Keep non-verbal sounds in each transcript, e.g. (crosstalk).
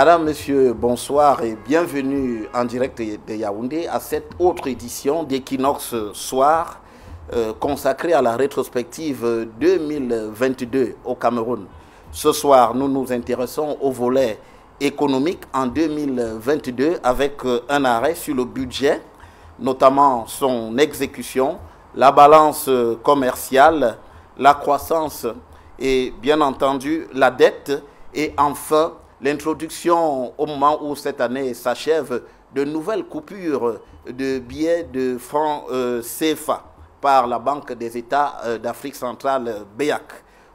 Madame, Monsieur, bonsoir et bienvenue en direct de Yaoundé à cette autre édition d'Equinox Soir euh, consacrée à la rétrospective 2022 au Cameroun. Ce soir, nous nous intéressons au volet économique en 2022 avec euh, un arrêt sur le budget, notamment son exécution, la balance euh, commerciale, la croissance et bien entendu la dette et enfin l'introduction au moment où cette année s'achève de nouvelles coupures de billets de francs euh, CFA par la Banque des États euh, d'Afrique centrale BEAC.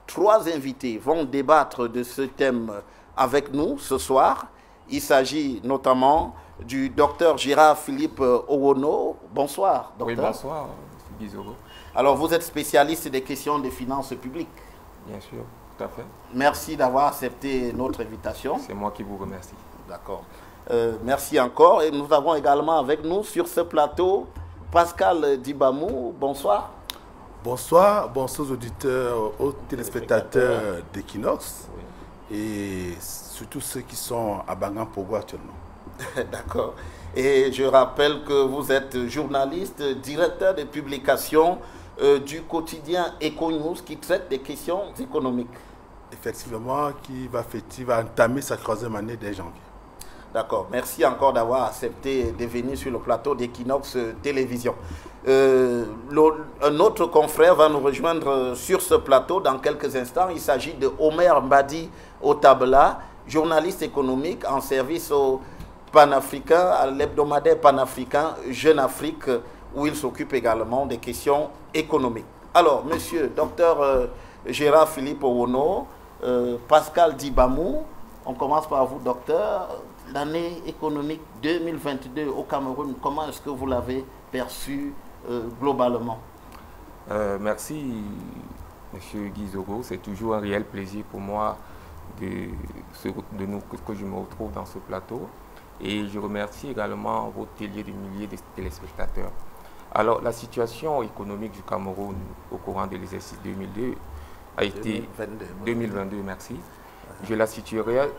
Trois invités vont débattre de ce thème avec nous ce soir. Il s'agit notamment du docteur Gérard Philippe Owono. Bonsoir, docteur. Oui, bonsoir, Bizoro. Alors, vous êtes spécialiste des questions des finances publiques. Bien sûr, tout à fait. Merci d'avoir accepté notre invitation. C'est moi qui vous remercie. D'accord. Euh, merci encore. Et nous avons également avec nous sur ce plateau Pascal Dibamou. Bonsoir. Bonsoir, bonsoir aux auditeurs, aux téléspectateurs d'Equinox et surtout ceux qui sont à Bangan Pogo actuellement. (laughs) D'accord. Et je rappelle que vous êtes journaliste, directeur de publication euh, du quotidien EcoNews qui traite des questions économiques. Effectivement, qui va, fêter, va entamer sa troisième année dès janvier. D'accord. Merci encore d'avoir accepté de venir sur le plateau d'Equinox Télévision. Euh, un autre confrère va nous rejoindre sur ce plateau dans quelques instants. Il s'agit de Omer Mbadi Otabla, journaliste économique en service au panafricain, à l'hebdomadaire panafricain Jeune Afrique, où il s'occupe également des questions Alors, monsieur, docteur euh, Gérard Philippe Owono, euh, Pascal Dibamou, on commence par vous, docteur. L'année économique 2022 au Cameroun, comment est-ce que vous l'avez perçue euh, globalement? Merci, monsieur Guizoro. C'est toujours un réel plaisir pour moi de, de nous, que je me retrouve dans ce plateau. Et je remercie également vos télé de milliers de téléspectateurs. Alors, la situation économique du Cameroun au courant de l'exercice 2002 a été 2022, 2022 merci. Je la situerai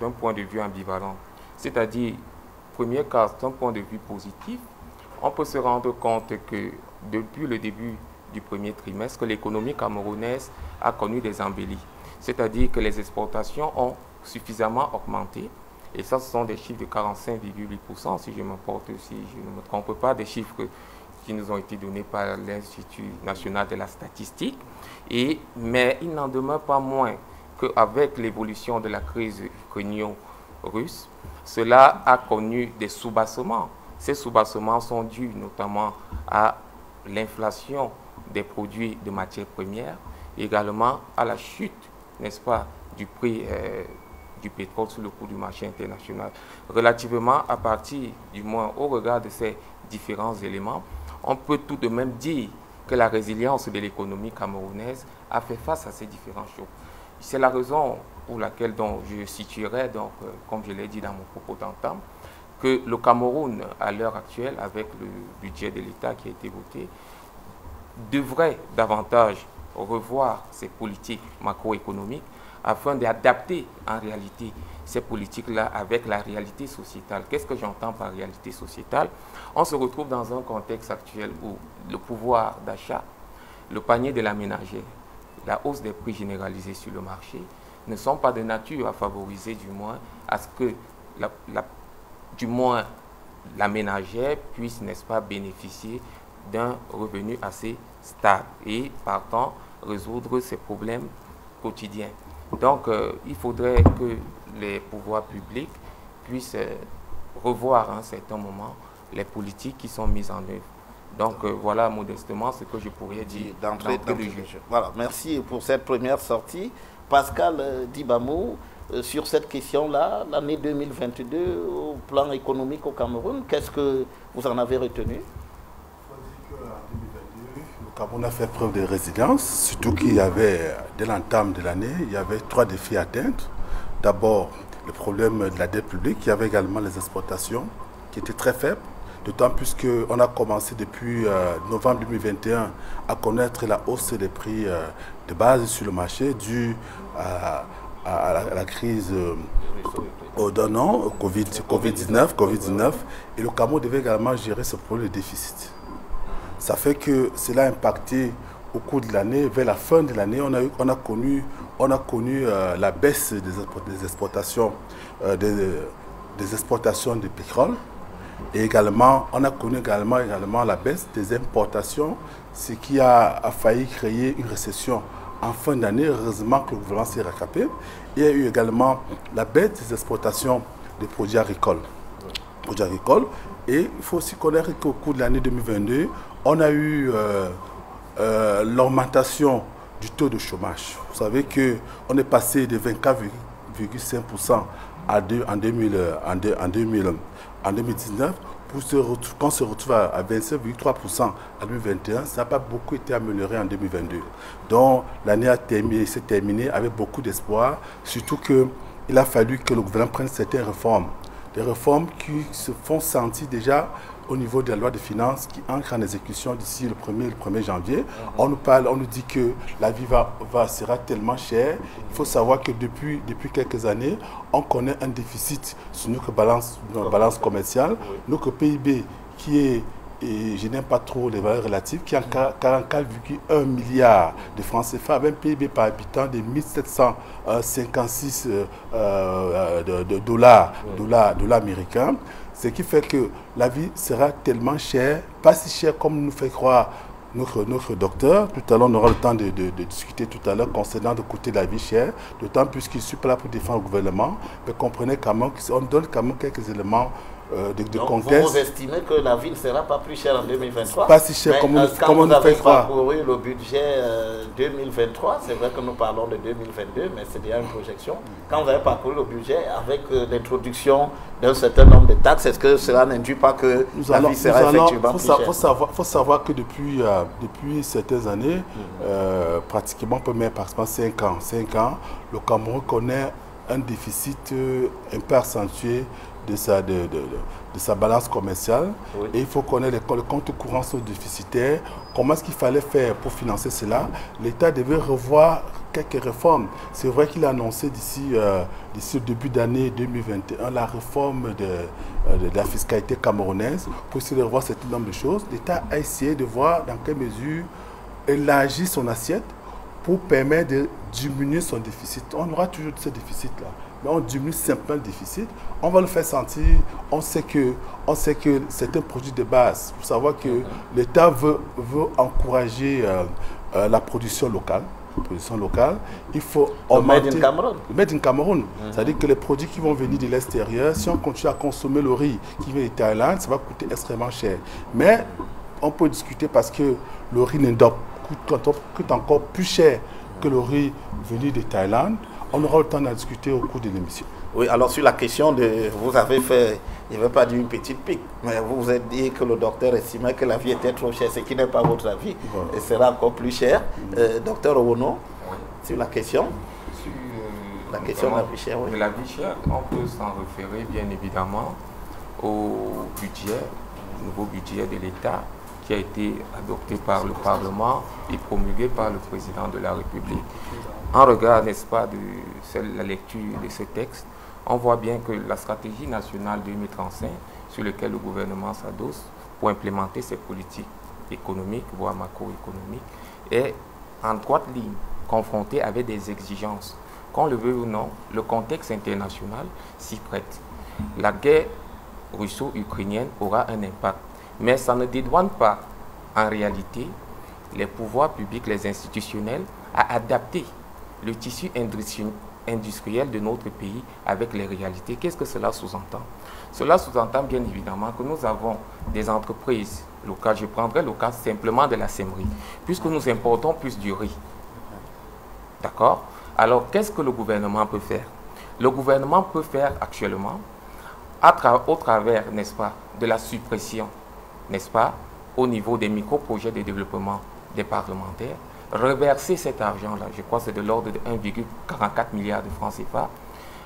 d'un point de vue ambivalent. C'est-à-dire, premier cas, d'un point de vue positif, on peut se rendre compte que depuis le début du premier trimestre, l'économie camerounaise a connu des embellies. C'est-à-dire que les exportations ont suffisamment augmenté. Et ça, ce sont des chiffres de 45,8%, si je me porte, si je ne me trompe pas, des chiffres qui nous ont été donnés par l'Institut national de la statistique. Mais il n'en demeure pas moins qu'avec l'évolution de la crise ukrainien-russe, cela a connu des soubassements. Ces soubassements sont dus notamment à l'inflation des produits de matières premières, également à la chute, n'est-ce pas, du prix euh, du pétrole sur le cours du marché international. Relativement à partir, du moins au regard de ces différents éléments, on peut tout de même dire que la résilience de l'économie camerounaise a fait face à ces différents chocs. C'est la raison pour laquelle donc, je situerai, donc, euh, comme je l'ai dit dans mon propos d'entame, que le Cameroun, à l'heure actuelle, avec le budget de l'État qui a été voté, devrait davantage revoir ses politiques macroéconomiques afin d'adapter en réalité ces politiques-là avec la réalité sociétale. Qu'est-ce que j'entends par réalité sociétale? On se retrouve dans un contexte actuel où le pouvoir d'achat, le panier de la ménagère, la hausse des prix généralisés sur le marché ne sont pas de nature à favoriser du moins à ce que du moins la ménagère puisse, n'est-ce pas, bénéficier d'un revenu assez stable et partant résoudre ses problèmes quotidiens. Donc, euh, il faudrait que les pouvoirs publics puissent euh, revoir à un certain moment les politiques qui sont mises en œuvre. Donc, euh, voilà modestement ce que je pourrais dire d'entrée de jeu. Voilà, merci pour cette première sortie. Pascal Dibamou, sur cette question-là, l'année 2022, au plan économique au Cameroun, qu'est-ce que vous en avez retenu? On a fait preuve de résilience, surtout qu'il y avait, dès l'entame de l'année, il y avait trois défis à atteindre. D'abord, le problème de la dette publique, il y avait également les exportations qui étaient très faibles, d'autant plus qu'on a commencé depuis euh, novembre 2021 à connaître la hausse des prix euh, de base sur le marché due à, la, crise euh, au non, Covid-19, COVID 19 covid 19 et le Cameroun devait également gérer ce problème de déficit. Ça fait que cela a impacté au cours de l'année, vers la fin de l'année, on a, on a connu, on a connu euh, la baisse des, exportations, euh, des, exportations de pétrole. Et également, on a connu également, également la baisse des importations, ce qui a, failli créer une récession en fin d'année. Heureusement que le gouvernement s'est rattrapé. Il y a eu également la baisse des exportations des produits agricoles. Produits agricoles. Et il faut aussi connaître qu'au cours de l'année 2022, on a eu euh, euh, l'augmentation du taux de chômage. Vous savez qu'on est passé de 24,5% en, 2000, en, 2000, en 2019 pour se retrouver, quand on se retrouve à 27,3% en 2021, ça n'a pas beaucoup été amélioré en 2022. Donc l'année s'est terminée avec beaucoup d'espoir, surtout qu'il a fallu que le gouvernement prenne certaines réformes. Des réformes qui se font sentir déjà au niveau de la loi de finances qui entre en exécution d'ici le 1er, le 1er janvier. On nous parle, on nous dit que la vie va, sera tellement chère. Il faut savoir que depuis, depuis quelques années, on connaît un déficit sur notre balance, balance commerciale. Notre PIB qui est et je n'aime pas trop les valeurs relatives, qui a 44,1 milliards de francs CFA, avec un PIB par habitant de 1756 euh, euh, de, dollars, dollars, dollars américains. Ce qui fait que la vie sera tellement chère, pas si chère comme nous fait croire notre, docteur. Tout à l'heure, on aura le temps de, discuter tout à l'heure concernant de coûter la vie chère, d'autant plus qu'il ne suis pas là pour défendre le gouvernement, mais comprenez quand même qu'on donne quand même quelques éléments euh, de, Donc Vous, estimez que la vie ne sera pas plus chère en 2023 Pas si cher comme, euh, comme on nous fait croire. parcouru le budget 2023, euh, c'est vrai que nous parlons de 2022, mais c'est déjà une projection. Quand vous avez parcouru le budget avec l'introduction d'un certain nombre de taxes, est-ce que cela n'induit pas que la vie sera effectivement plus chère? Il faut savoir, que depuis, depuis certaines années, mhm. pratiquement, même pratiquement 5 ans, 5 ans, le Cameroun connaît un déficit un peu accentué de sa, de, de, de sa balance commerciale. Et il faut connaître les, les comptes courants sont déficitaires. Comment est-ce qu'il fallait faire pour financer cela? L'État devait revoir quelques réformes. C'est vrai qu'il a annoncé d'ici euh, d'ici le début d'année 2021 la réforme de, euh, de, la fiscalité camerounaise pour essayer de revoir certain nombre de choses. L'État a essayé de voir dans quelle mesure élargir son assiette pour permettre de diminuer son déficit. On aura toujours ce déficit-là mais on diminue simplement le déficit, on va le faire sentir. On sait que, on sait que c'est un produit de base. Il faut savoir que l'État veut, veut encourager euh, euh, la production locale. Production locale, il faut augmenter. Made in Cameroun. Made in Cameroun. C'est-à-dire que les produits qui vont venir de l'extérieur, si on continue à consommer le riz qui vient de Thaïlande, ça va coûter extrêmement cher. Mais on peut discuter parce que le riz n'indop coûte, coûte encore plus cher que le riz venu de Thaïlande. On aura le temps d'en discuter au cours de l'émission. Oui, alors sur la question de, vous avez fait, je ne vais pas dire une petite pique, mais vous vous êtes dit que le docteur estimait que la vie était trop chère, ce qui n'est pas votre avis, et sera encore plus cher. Euh, docteur Owono, sur la question sur, La question de la vie chère, oui. La vie chère, on peut s'en référer bien évidemment au budget, au nouveau budget de l'État qui a été adopté par le Parlement et promulgué par le président de la République. En regard, n'est-ce pas, de la lecture de ce texte, on voit bien que la stratégie nationale 2035, sur laquelle le gouvernement s'adosse pour implémenter ses politiques économiques, voire macroéconomiques, est en droite ligne, confrontée avec des exigences. Qu'on le veut ou non, le contexte international s'y prête. La guerre russo-ukrainienne aura un impact, mais ça ne dédouane pas, en réalité, les pouvoirs publics, les institutionnels, à adapter le tissu industriel de notre pays avec les réalités. Qu'est-ce que cela sous-entend? Cela sous-entend bien évidemment que nous avons des entreprises locales. Je prendrai le cas simplement de la sèmerie, puisque nous importons plus du riz. D'accord? Alors, qu'est-ce que le gouvernement peut faire? Le gouvernement peut faire actuellement, au travers, n'est-ce pas, de la suppression, n'est-ce pas, au niveau des micro-projets de développement des parlementaires, reverser cet argent-là, je crois que c'est de l'ordre de 1,44 milliard de francs CFA,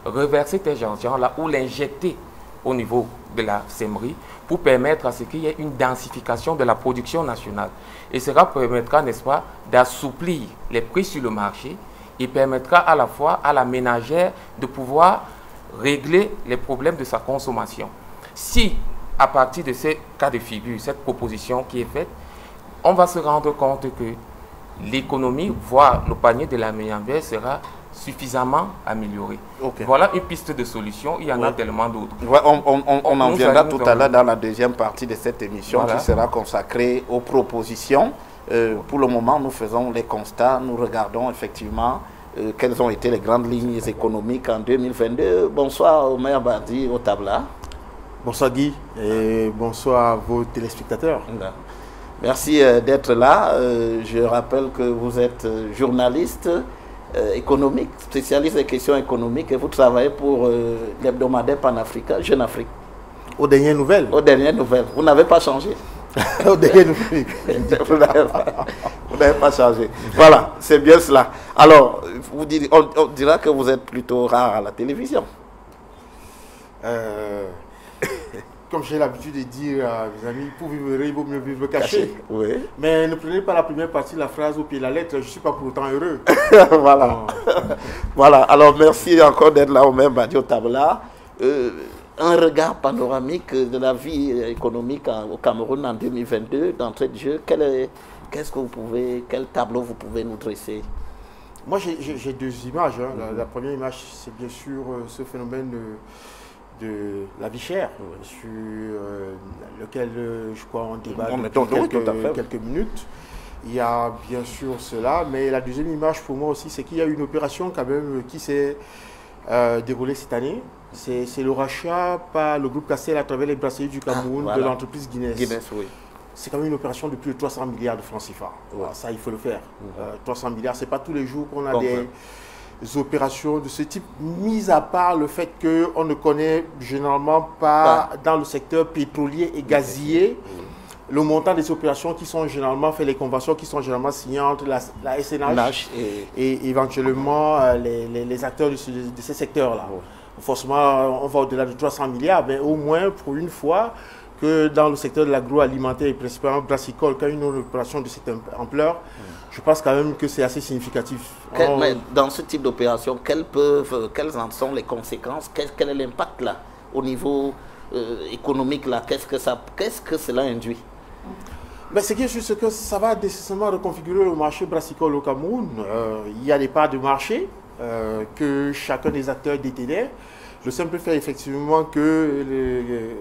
reverser cet argent-là ou l'injecter au niveau de la sèmerie pour permettre à ce qu'il y ait une densification de la production nationale. Et cela permettra, n'est-ce pas, d'assouplir les prix sur le marché et permettra à la fois à la ménagère de pouvoir régler les problèmes de sa consommation. Si, à partir de ces cas de figure, cette proposition qui est faite, on va se rendre compte que l'économie, voire le panier de la ménagère sera suffisamment amélioré. Voilà une piste de solution, il y en a tellement d'autres. on, en viendra tout à l'heure dans la deuxième partie de cette émission qui sera consacrée aux propositions. Euh, pour le moment, nous faisons les constats, nous regardons effectivement euh, quelles ont été les grandes lignes économiques en 2022. Bonsoir Omer Bardi au tabla. Bonsoir Guy et bonsoir à vos téléspectateurs. Merci euh, d'être là. je rappelle que vous êtes journaliste, euh, économique, spécialiste des questions économiques, et vous travaillez pour euh, l'hebdomadaire panafricain Jeune Afrique. Aux dernières nouvelles Aux dernières nouvelles. Vous n'avez pas changé (laughs) Aux dernières nouvelles. (laughs) vous n'avez pas, changé. Voilà, c'est bien cela. Alors, vous on, dira que vous êtes plutôt rare à la télévision. Euh, comme j'ai l'habitude de dire à mes amis, pour vivre il vaut mieux vivre caché. Oui. Mais ne prenez pas la première partie de la phrase au pied de la lettre, je ne suis pas pour autant heureux. (laughs) voilà. (laughs) voilà. Alors, merci encore d'être là au même Badio Tabla. Euh, un regard panoramique de la vie économique au Cameroun en 2022, d'entrée de jeu. Qu'est-ce que vous pouvez, quel tableau vous pouvez nous dresser? Moi, j'ai deux images. Hein. la, première image, c'est bien sûr euh, ce phénomène. de de la vie chère, sur euh, lequel euh, je crois on débat depuis quelques, minutes. Il y a bien sûr cela, mais la deuxième image pour moi aussi, c'est qu'il y a une opération quand même qui s'est euh, déroulée cette année. C'est le rachat par le groupe Castel à travers les brasseries du Cameroun de l'entreprise Guinness. Guinness oui. C'est quand même une opération de plus de 300 milliards de francs CFA. ça, il faut le faire. 300 milliards, c'est pas tous les jours qu'on a des opérations de ce type, mis à part le fait qu'on ne connaît généralement pas dans le secteur pétrolier et gazier le montant des opérations qui sont généralement faites, les conventions qui sont généralement signées entre la, SNH et... éventuellement euh, les, acteurs de, ces secteurs-là. Forcément, on va au-delà de 300 milliards, mais au moins pour une fois, que dans le secteur de l'agroalimentaire et principalement brassicole, quand une opération de cette ampleur, je pense quand même que c'est assez significatif. mais dans ce type d'opération, quelles, peuvent, quelles en sont les conséquences? Quel, est l'impact là au niveau euh, économique là? Qu'est-ce que ça, qu'est-ce que cela induit? Mais ce qui est juste que ça va nécessairement reconfigurer le marché brassicole au Cameroun. Euh, il y a des parts de marché euh, que chacun des acteurs détenait. Le simple fait effectivement que les,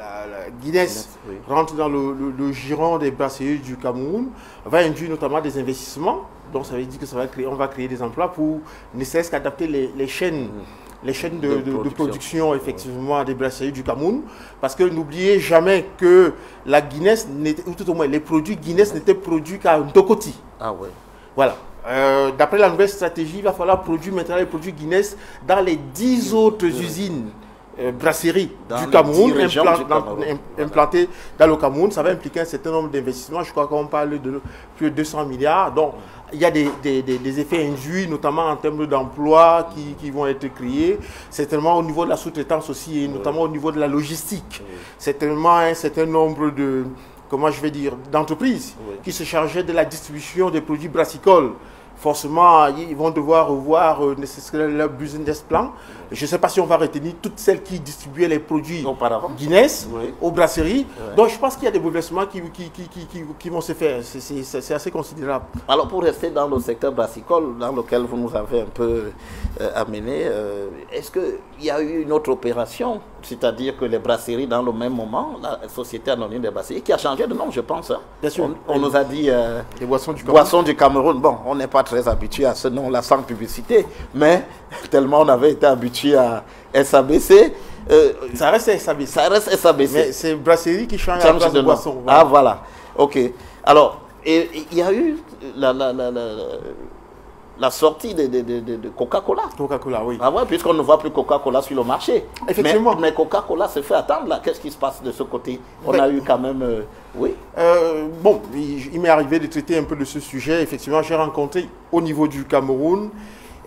la, Guinness rentre dans le, giron des brasseries du Cameroun, va induire notamment des investissements. Donc ça veut dire que ça va créer, on va créer des emplois pour ne cesse qu'adapter les, chaînes. Les chaînes mm. de, production. effectivement des brasseries du Cameroun parce que n'oubliez jamais que la Guinness ou tout au moins les produits Guinness n'étaient produits qu'à Ndokoti. Ah ouais. Voilà. Euh, d'après la nouvelle stratégie, il va falloir produire maintenant les produits Guinness dans les 10 autres usines brasserie du Cameroun, implantée dans le Cameroun. Ça va impliquer un certain nombre d'investissements. Je crois qu'on parle de plus de 200 milliards. Donc, il y a des, effets induits, notamment en termes d'emplois qui, vont être créés. Certainement au niveau de la sous-traitance aussi, et notamment au niveau de la logistique. Certainement un certain nombre de, comment je vais dire, d'entreprises qui se chargeaient de la distribution des produits brassicoles forcément, ils vont devoir revoir euh, leur business plan. Je ne sais pas si on va retenir toutes celles qui distribuaient les produits Guinness aux brasseries. Donc, je pense qu'il y a des bouleversements qui, qui, vont se faire. C'est assez considérable. Alors, pour rester dans le secteur brassicole, dans lequel vous nous avez un peu euh, amené, euh, est-ce qu'il y a eu une autre opération C'est-à-dire que les brasseries, dans le même moment, la Société Anonyme des Brasseries, qui a changé de nom, je pense. Hein. Bien sûr. On, nous a dit... les boissons du Cameroun. Boissons du Cameroun. Bon, on n'est pas très habitué à ce nom-là sans publicité, mais (laughs) tellement on avait été habitué à SABC. Euh, ça reste SABC. Ça reste SABC. Mais c'est Brasserie qui change, la de, boisson. Ah voilà, ok. Alors, il y a eu la, la, la, la sortie de, de, de, Coca-Cola. Coca-Cola, oui. Ah ouais, puisqu'on ne voit plus Coca-Cola sur le marché. Effectivement. Mais, Coca-Cola se fait attendre là. Qu'est-ce qui se passe de ce côté? On a eu quand même. Euh, oui. Euh, bon, il, m'est arrivé de traiter un peu de ce sujet. Effectivement, j'ai rencontré au niveau du Cameroun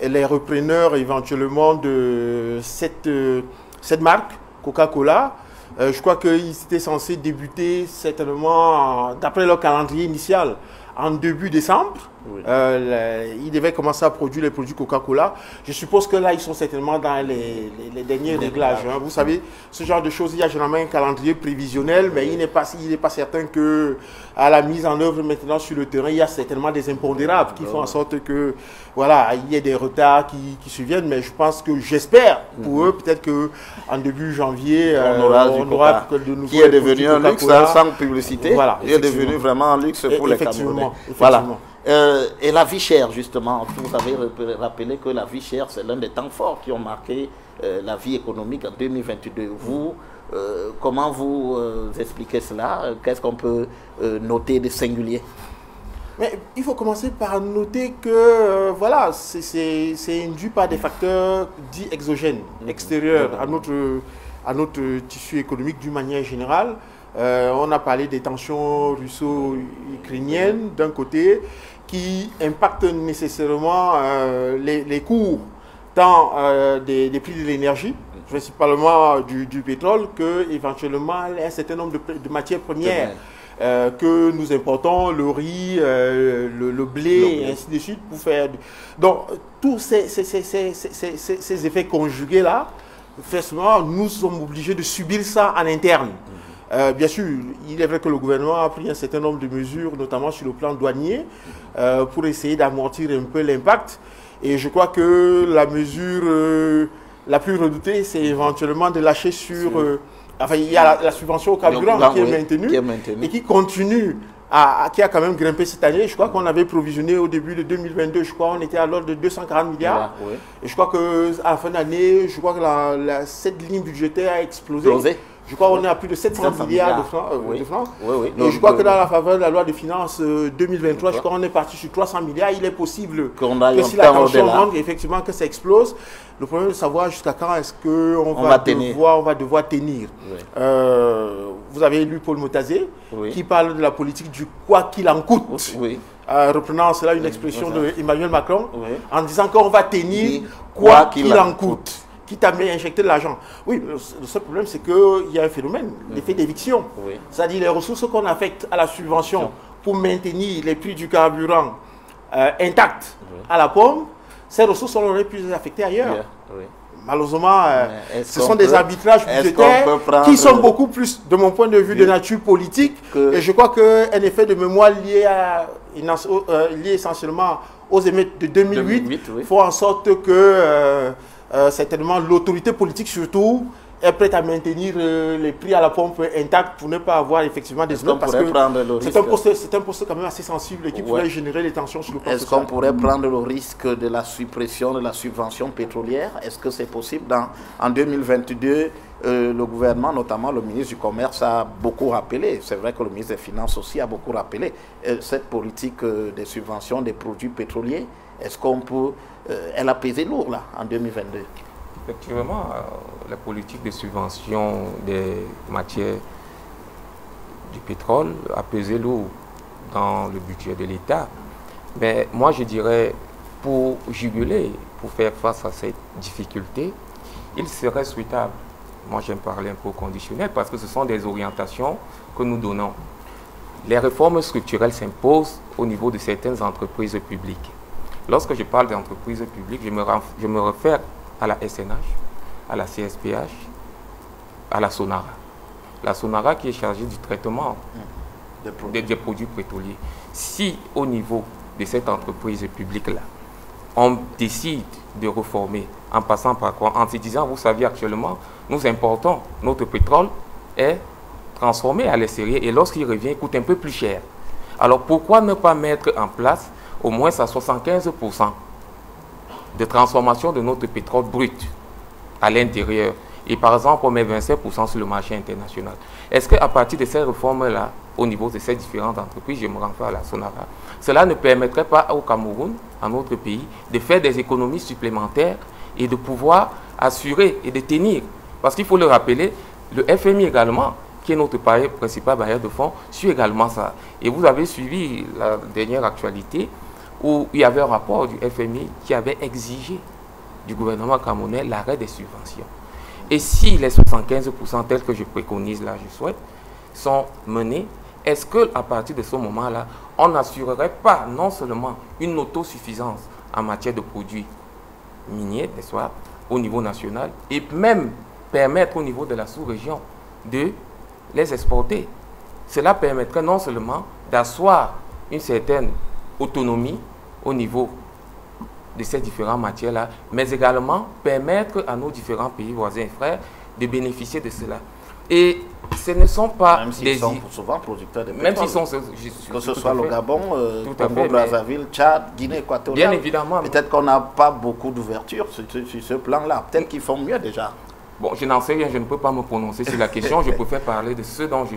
les repreneurs éventuellement de cette, euh, cette marque, Coca-Cola. je crois qu'ils étaient censés débuter certainement, d'après leur calendrier initial, en début décembre. Euh, ils devaient commencer à produire les produits Coca-Cola. Je suppose que là, ils sont certainement dans les, derniers réglages. Hein. Vous savez, ce genre de choses, il y a généralement un calendrier prévisionnel, mais il n'est pas, pas certain que à la mise en œuvre maintenant sur le terrain, il y a certainement des impondérables qui font en sorte que voilà, il y ait des retards qui, qui surviennent. Mais je pense que j'espère pour mhm. eux, peut-être qu'en début janvier, on aura, euh, on aura de nouveau qui est devenu un luxe hein, sans publicité. Voilà, il est devenu vraiment un luxe pour les Camerounais. Voilà. Euh, et la vie chère, justement, vous avez rappelé que la vie chère, c'est l'un des temps forts qui ont marqué euh, la vie économique en 2022. Vous, euh, comment vous expliquez cela? Qu'est-ce qu'on peut noter de singulier? Mais il faut commencer par noter que voilà, c'est induit par des facteurs dits exogènes, mmh. extérieurs à notre, à notre tissu économique d'une manière générale. on a parlé des tensions russo-ukrainiennes d'un côté, qui impactent nécessairement euh, les, cours tant euh, des, prix de l'énergie, principalement du, pétrole, que éventuellement un certain nombre de, matières premières euh, que nous importons, le riz, le, blé, et ainsi de suite, pour faire... Donc, tous ces, ces, effets conjugués-là, forcément, nous sommes obligés de subir ça en interne. Euh, bien sûr, il est vrai que le gouvernement a pris un certain nombre de mesures, notamment sur le plan douanier, euh, pour essayer d'amortir un peu l'impact. Et je crois que la mesure euh, la plus redoutée, c'est éventuellement de lâcher sur... enfin, il y a la, subvention au carburant qui, est maintenue, et qui continue à, qui a quand même grimpé cette année. Je crois qu'on avait provisionné au début de 2022, je crois on était à l'ordre de 240 milliards. Et je crois qu'à la fin d'année, je crois que la, cette ligne budgétaire a explosé. Je crois qu'on est à plus de 700 milliards, de francs. Euh, et je crois que dans la faveur de la loi de finances 2023, euh, je crois qu'on est parti sur 300 milliards. Il est possible que si la tension monte, effectivement, que ça explose. Le problème est de savoir jusqu'à quand est-ce qu'on va, va, devoir, on va devoir tenir. Euh, vous avez lu Paul Motazé, qui parle de la politique du quoi qu'il en coûte. reprenant cela une expression d'Emmanuel Macron, en disant qu'on va tenir quoi qu'il en coûte qui t'a injecté de l'argent. Oui, le, seul problème, c'est qu'il y a un phénomène, l'effet d'éviction. C'est-à-dire les ressources qu'on affecte à la subvention pour maintenir les prix du carburant euh, intacts à la pomme, ces ressources, on aurait pu les affecter ailleurs. Malheureusement, euh, ce sont des arbitrages budgétaires qui sont beaucoup plus, de mon point de vue, de nature politique. Et je crois qu'un effet de mémoire lié, à, euh, lié essentiellement aux émeutes de 2008, 2008 faut en sorte que euh, certainement l'autorité politique surtout est prête à maintenir euh, les prix à la pompe intacts pour ne pas avoir effectivement des parce que c'est un, poste, un poste quand même assez sensible et qui pourrait générer des tensions sur le plan Est-ce qu'on pourrait prendre le risque de la suppression de la subvention pétrolière? Est-ce que c'est possible? Dans, En 2022, euh, le gouvernement, notamment le ministre du Commerce, a beaucoup rappelé, c'est vrai que le ministre des Finances aussi a beaucoup rappelé, cette politique des subventions des produits pétroliers. Est-ce qu'on peut euh, elle a pesé lourd là, en 2022. Effectivement, euh, la politique de subvention des matières du pétrole a pesé lourd dans le budget de l'État. Mais moi, je dirais, pour juguler, pour faire face à cette difficulté, il serait souhaitable, moi j'aime parler un peu conditionnel, parce que ce sont des orientations que nous donnons. Les réformes structurelles s'imposent au niveau de certaines entreprises publiques. Lorsque je parle d'entreprises publiques, je me, je me réfère à la SNH, à la CSPH, à la Sonara. La Sonara qui est chargée du traitement des produits, pétroliers. Si au niveau de cette entreprise publique-là, on décide de reformer en passant par quoi? En se disant, vous savez actuellement, nous importons notre pétrole est transformé à l'extérieur et lorsqu'il revient, il coûte un peu plus cher. Alors pourquoi ne pas mettre en place au moins à 75% de transformation de notre pétrole brut à l'intérieur. Et par exemple, on met 27% sur le marché international. Est-ce qu'à partir de ces réformes-là, au niveau de ces différentes entreprises, je me renfère à la Sonara, cela ne permettrait pas au Cameroun, à notre pays, de faire des économies supplémentaires et de pouvoir assurer et de tenir? Parce qu'il faut le rappeler, le FMI également, qui est notre principal barrière de fonds, suit également ça. Et vous avez suivi la dernière actualité où il y avait un rapport du FMI qui avait exigé du gouvernement camerounais l'arrêt des subventions. Et si les 75% tels que je préconise là, je souhaite, sont menés, est-ce que à partir de ce moment-là, on n'assurerait pas non seulement une autosuffisance en matière de produits miniers, n'est-ce pas, au niveau national, et même permettre au niveau de la sous-région de les exporter? Cela permettrait non seulement d'asseoir une certaine autonomie au niveau de ces différentes matières-là, mais également permettre à nos différents pays voisins et frères de bénéficier de cela. Et ce ne sont pas même s'ils sont souvent producteurs de pétrole. Même s'ils sont, que ce soit le Gabon, euh, Congo, Brazzaville, Tchad, Guinée équatoriale. Bien évidemment. Peut-être qu'on n'a pas beaucoup d'ouverture sur, ce plan-là. Peut-être qu'ils font mieux déjà. Bon, je n'en sais rien, je ne peux pas me prononcer sur la question. je (laughs) préfère parler de ce dont je,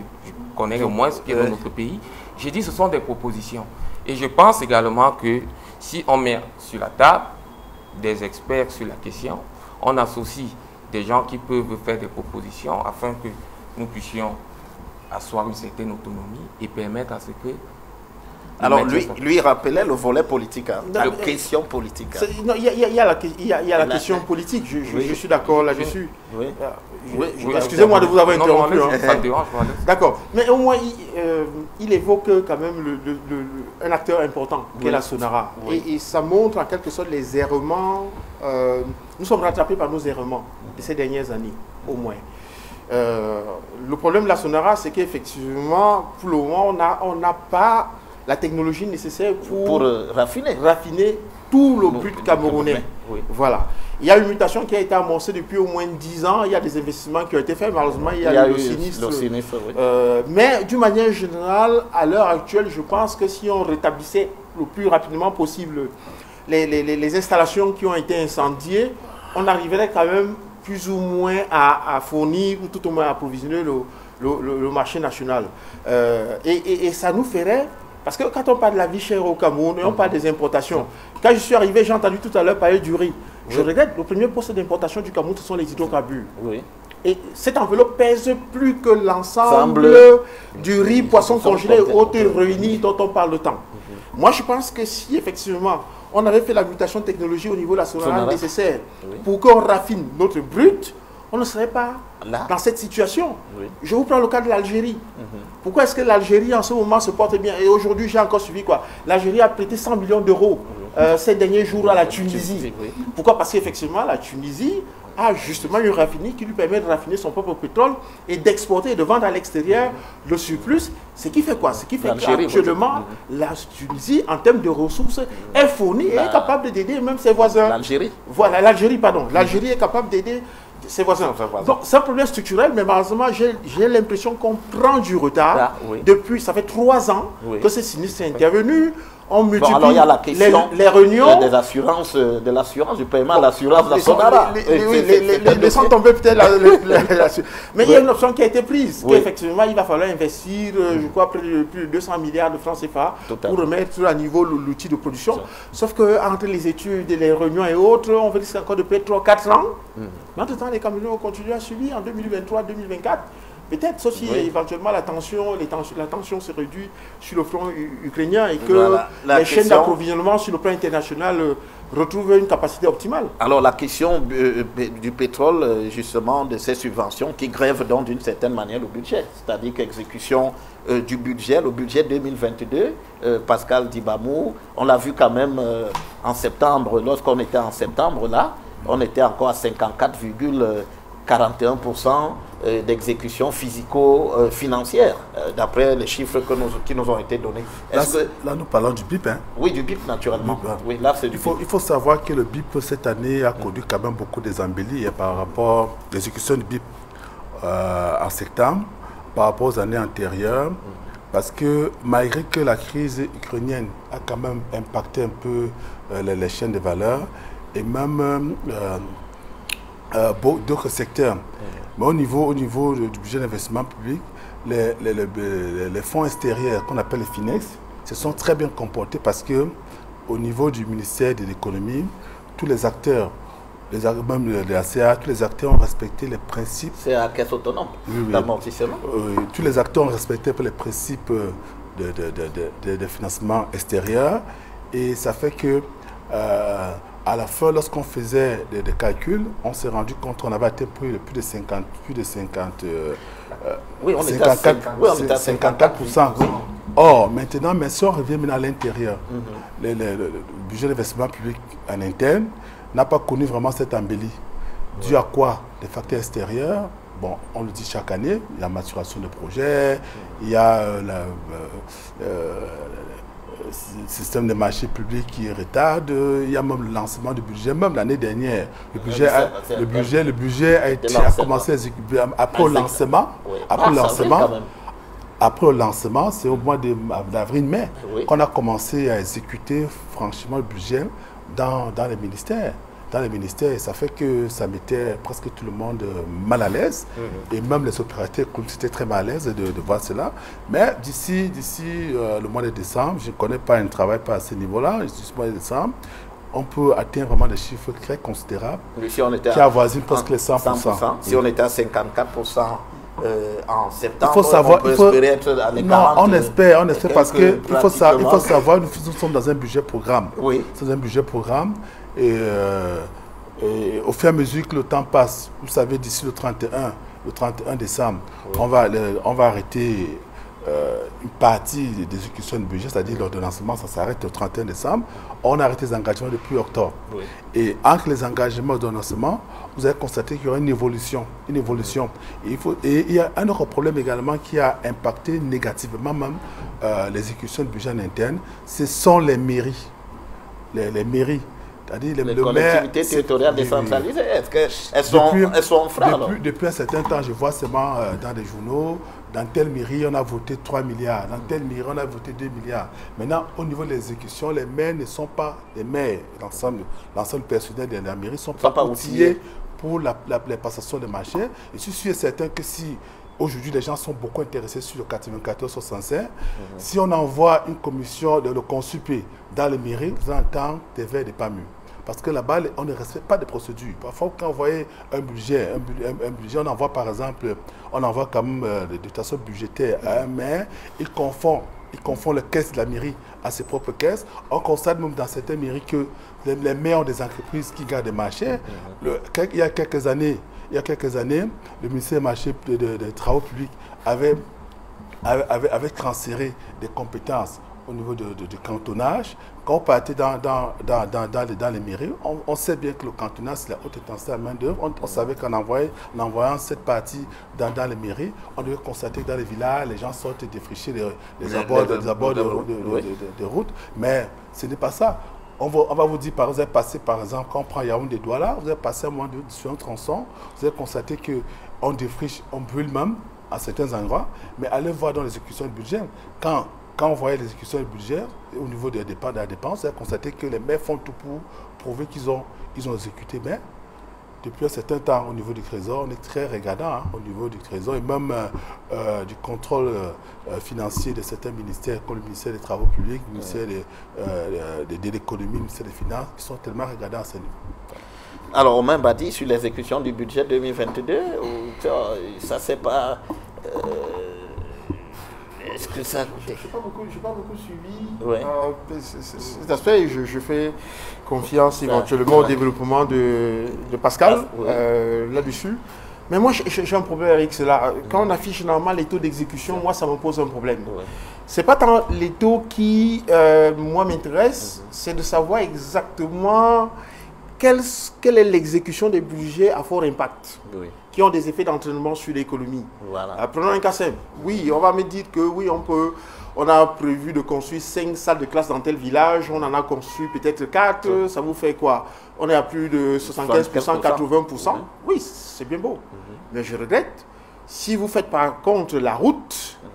connais le moins, ce qui est dans notre pays. J'ai dit ce sont des propositions. Et je pense également que si on met sur la table des experts sur la question, on associe des gens qui peuvent faire des propositions afin que nous puissions asseoir une certaine autonomie et permettre à ce que alors, lui, lui rappelait le volet politique, hein, la question politique. Il y, a la, question politique, je, suis d'accord là-dessus. Oui. Excusez-moi de vous avoir interrompu. Hein. D'accord. Mais au moins, euh, il, évoque quand même un acteur important, qui est la Sonara. Et, ça montre en quelque sorte les errements. Euh, nous sommes rattrapés par nos errements de ces dernières années, au moins. Euh, le problème de la Sonara, c'est qu'effectivement, pour le moment, on n'a pas la technologie nécessaire pour, euh, raffiner. raffiner tout le but camerounais. Voilà. Il y a une mutation qui a été amorcée depuis au moins 10 ans. Il y a des investissements qui ont été faits. Malheureusement, il y a, le, sinistre. Euh, mais d'une manière générale, à l'heure actuelle, je pense que si on rétablissait le plus rapidement possible les, installations qui ont été incendiées, on arriverait quand même plus ou moins à, fournir ou tout au moins à approvisionner le, marché national. Euh, et, ça nous ferait parce que quand on parle de la vie chère au Cameroun et on parle des importations, quand je suis arrivé, j'ai entendu tout à l'heure parler du riz. Je regrette, le premier poste d'importation du Cameroun, ce sont les hydrocarbures. Oui. Et cette enveloppe pèse plus que l'ensemble du riz, poisson congelé autres réunis dont on parle tant. Mhm. Moi, je pense que si effectivement on avait fait la mutation technologique au niveau national nécessaire pour qu'on raffine notre brut, on ne serait pas dans cette situation. Je vous prends le cas de l'Algérie. Mhm. Pourquoi est-ce que l'Algérie en ce moment se porte bien Et aujourd'hui, j'ai encore suivi quoi? L'Algérie a prêté 100 millions d'euros euh, ces derniers jours à la Tunisie. Pourquoi? Parce qu'effectivement, la Tunisie a justement une raffinerie qui lui permet de raffiner son propre pétrole et d'exporter et de vendre à l'extérieur le surplus. Ce qui fait quoi? Ce qui fait qu'actuellement, mhm. la Tunisie, en termes de ressources, est fournie et est capable d'aider même ses voisins. L'Algérie Voilà, l'Algérie, pardon. L'Algérie est capable d'aider voisins. Donc, c'est un problème structurel, mais malheureusement, j'ai l'impression qu'on prend du retard. Ah, Depuis, ça fait trois ans que ce sinistre est intervenu on multiplie alors il y a la question les, réunions des assurances, euh, de l'assurance, du paiement, l'assurance la Sonara. Laissons tomber peut-être la, (laughs) Mais il y a une option qui a été prise, qu'effectivement il va falloir investir, euh, je crois, plus de, plus de 200 milliards de francs CFA pour remettre à niveau l'outil de production. Sauf que entre les études, les réunions et autres, on veut risque encore de payer 3-4 ans. Mmh. Mais entre-temps, les camions vont continuer à subir en 2023-2024. Peut-être, sauf si éventuellement la tension, les la tension se réduit sur le front ukrainien et que les chaînes d'approvisionnement sur le plan international euh, retrouvent une capacité optimale. Alors la question euh, euh, du pétrole, justement, de ces subventions qui grèvent donc d'une certaine manière le budget, c'est-à-dire qu'exécution du budget, le budget 2022, Pascal Dibamou, on l'a vu quand même en septembre, lorsqu'on était en septembre là, on était encore à 54,41% euh, d'exécution physico-financière, euh, d'après les chiffres que nous, qui nous ont été donnés. Là, là, nous parlons du BIP. Hein. Oui, du BIP, naturellement. oui, là, il, faut, il faut savoir que le BIP, cette année, a connu quand même beaucoup des embellis hein, par rapport à l'exécution du BIP euh, en septembre, par rapport aux années antérieures. Parce que malgré que la crise ukrainienne a quand même impacté un peu les, chaînes de valeur et même d'autres secteurs, mais au niveau, au niveau du budget d'investissement public, les, les, fonds extérieurs qu'on appelle les FINEX se sont très bien comportés parce que au niveau du ministère de l'économie, tous les acteurs, les, même de la CA, tous les acteurs ont respecté les principes. C'est à caisse autonome d'amortissement Tous les acteurs ont respecté les principes de, de, financement extérieur. Et ça fait que euh, à la fin, lorsqu'on faisait des, calculs, on s'est rendu compte qu'on avait atteint plus, de, plus de 50, plus de 50, euh, oui, on 54, oui, on 54%. Or, maintenant, mais si on revient maintenant à l'intérieur, mhm. le, budget d'investissement public en interne n'a pas connu vraiment cette embellie. Dû à quoi? Des facteurs extérieurs. Bon, on le dit chaque année, il y a la maturation de projets, il y a euh, le euh, système de marché public qui retarde, il y a même le lancement du budget, même l'année dernière, le budget, a, le budget, le budget a, été, a commencé à après le lancement, après le lancement, après le lancement, c'est au mois d'avril-mai qu'on a commencé à exécuter franchement le budget dans, dans les ministères dans les ministères, ça fait que ça mettait presque tout le monde mal à l'aise. Mhm. Et même les opérateurs étaient très mal à l'aise de, voir cela. Mais d'ici d'ici euh, le mois de décembre, je ne connais pas un travail pas à ce niveau-là, d'ici le mois de décembre, on peut atteindre vraiment des chiffres très considérables si on était qui avoisinent presque les 100%. Si on était à 54%, euh, en septembre. Il faut savoir. On, il faut, être non, on espère, on espère parce que, il, faut savoir, il faut savoir, nous, sommes dans un budget programme. Oui. C'est un budget programme. Euh, et, au fur et à mesure que le temps passe, vous savez, d'ici le 31, le 31 décembre, on, va, on va arrêter euh, une partie des exécutions de budget, c'est-à-dire l'ordonnancement, ça s'arrête le 31 décembre. On a arrêté les engagements depuis octobre. Et entre les engagements et l'ordonnancement, vous avez constaté qu'il y aura une évolution. Une évolution. Et il, faut, et il y a un autre problème également qui a impacté négativement même euh, l'exécution du budget en interne, ce sont les mairies. les mairies les, collectivités territoriales décentralisées, est-ce qu'elles sont, elles sont depuis, depuis, un certain temps, je vois seulement euh, dans des journaux, dans telle mairie, on a voté 3 milliards, dans telle mairie, on a voté 2 milliards. Maintenant, au niveau de l'exécution, les maires ne sont pas, les maires, l'ensemble personnel de la mairie ne sont pas, pas outillés pour la, la, la, passation des marchés. Et je suis certain que si Aujourd'hui, les gens sont beaucoup intéressés sur le 94-65. Mhm. Si on envoie une commission de le consulter dans les mairies, vous entendez des verres de pas mûrs. Parce que là-bas, on ne respecte pas de procédures. Parfois, quand on voit un budget, un, budget, on envoie par exemple, on envoie quand même euh, des dotations budgétaires à un maire, il confond, il confond les caisses de la mairie à ses propres caisses. On constate même dans certaines mairies que les, maires ont des entreprises qui gardent des marchés. il y a quelques années, il y a quelques années, le ministère des marchés des travaux publics avait transféré des compétences au niveau du cantonnage. Quand on partait dans, dans, dans, dans, les, dans les mairies, on, sait bien que le cantonnage, c'est la haute intensité à main-d'œuvre. On, savait qu'en envoyant, envoyant cette partie dans, les mairies, on devait constater que dans les villages, les gens sortent défricher les, les, abords, les, abords de, de, route. Mais ce n'est pas ça. On va, on va, vous dire, par exemple, passer, par exemple, quand on prend Yaoundé Douala, vous allez passer à moins de sur un tronçon, vous allez constater qu'on défriche, on brûle même à certains endroits, mais allez voir dans l'exécution du budget, quand quand on voyait l'exécution du budget, au niveau des dépenses, de la dépense, on a constaté que les maires font tout pour prouver qu'ils ont, ils ont exécuté. Mais depuis un certain temps, au niveau du Trésor, on est très regardant hein, au niveau du Trésor et même euh, euh, du contrôle euh, financier de certains ministères, comme le ministère des Travaux publics, le ministère de, l'économie, le ministère des Finances, qui sont tellement regardants à ce niveau. Alors, on m'a dit sur l'exécution du budget 2022, ça ne s'est pas est-ce que ça. Je n'ai pas, beaucoup suivi euh, cet aspect. Je, je, fais confiance éventuellement au développement de, de Pascal ah, euh, là-dessus. Mais moi, j'ai un problème avec cela. Quand on affiche normalement les taux d'exécution, moi, ça me pose un problème. Ce n'est pas tant les taux qui, euh, moi, m'intéressent, mhm. c'est de savoir exactement quelle, quelle est l'exécution des budgets à fort impact qui ont des effets d'entraînement sur l'économie. Voilà. prenons un cas simple. Oui, on va me dire que oui, on peut. On a prévu de construire 5 salles de classe dans tel village, on en a construit peut-être 4, ça vous fait quoi? On est à plus de 75%, 80%. Oui, c'est bien beau. Mhm. Mais je regrette, si vous faites par contre la route mhm.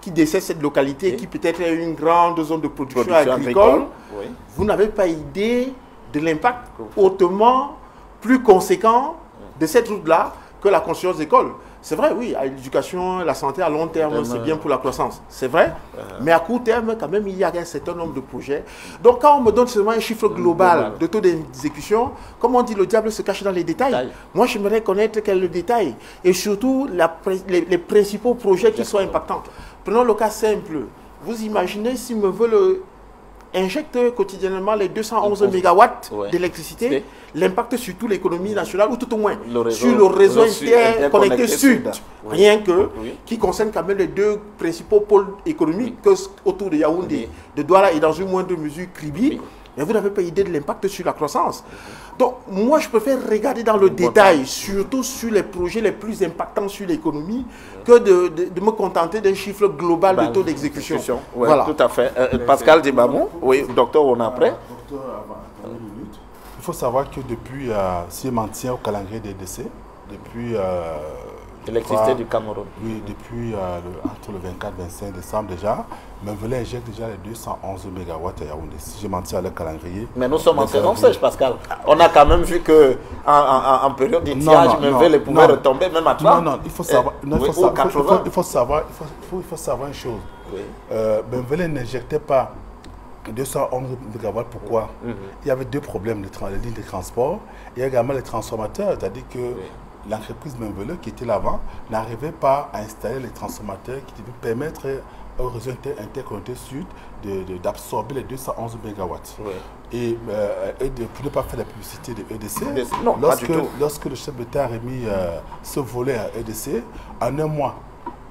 qui dessert cette localité, qui peut-être est une grande zone de production, agricole, vous n'avez pas idée de l'impact hautement plus conséquent de cette route-là que la conscience d'école. C'est vrai, oui, l'éducation, la santé à long terme, c'est bien pour la croissance. C'est vrai. Mais à court terme, quand même, il y a un certain nombre de projets. Donc, quand on me donne seulement un chiffre global de taux d'exécution, comme on dit, le diable se cache dans les détails. Moi, j'aimerais connaître quel est le détail. Et surtout, les, principaux projets qui sont impactants. Prenons le cas simple. Vous imaginez si me veut le injecte quotidiennement les 211 mégawatts d'électricité, l'impact sur toute l'économie nationale, ou tout au moins sur le réseau interconnecté sud, rien que, qui concerne quand même les deux principaux pôles économiques autour de Yaoundé, de Douala et dans une moindre mesure Kribi mais vous n'avez pas idée de l'impact sur la croissance. Donc, moi, je préfère regarder dans le détail, surtout sur les projets les plus impactants sur l'économie, que de, me contenter d'un chiffre global de taux d'exécution. voilà. Tout à fait. Euh, Pascal Dibamon, oui, docteur, on a prêt? Il faut savoir que depuis, euh, si je au calendrier des décès, depuis euh, L'électricité du Cameroun. Oui, depuis euh, entre le 24 et 25 décembre déjà, Menvelé injecte déjà les 211 MW à Yaoundé. Si j'ai menti à le calendrier. Mais nous sommes en saison sèche, Pascal. On a quand même vu que en, en, période d'étiage, pouvait retomber même à 30. Non, non, il faut savoir, il, faut savoir il, faut, savoir, il faut, savoir une chose. Oui. Euh, n'injectait pas 211 MW. Pourquoi? Mhm. Il y avait deux problèmes, les, lignes de transport et également les transformateurs. C'est-à-dire que l'entreprise Menveleux qui était là-bas n'arrivait pas à installer les transformateurs qui devaient permettre au réseau interconnecté sud d'absorber les 211 MW. Et, euh, et, de, pour ne pas faire la publicité de EDC, lorsque, lorsque le chef d'État a remis euh, ce volet à EDC, en un mois,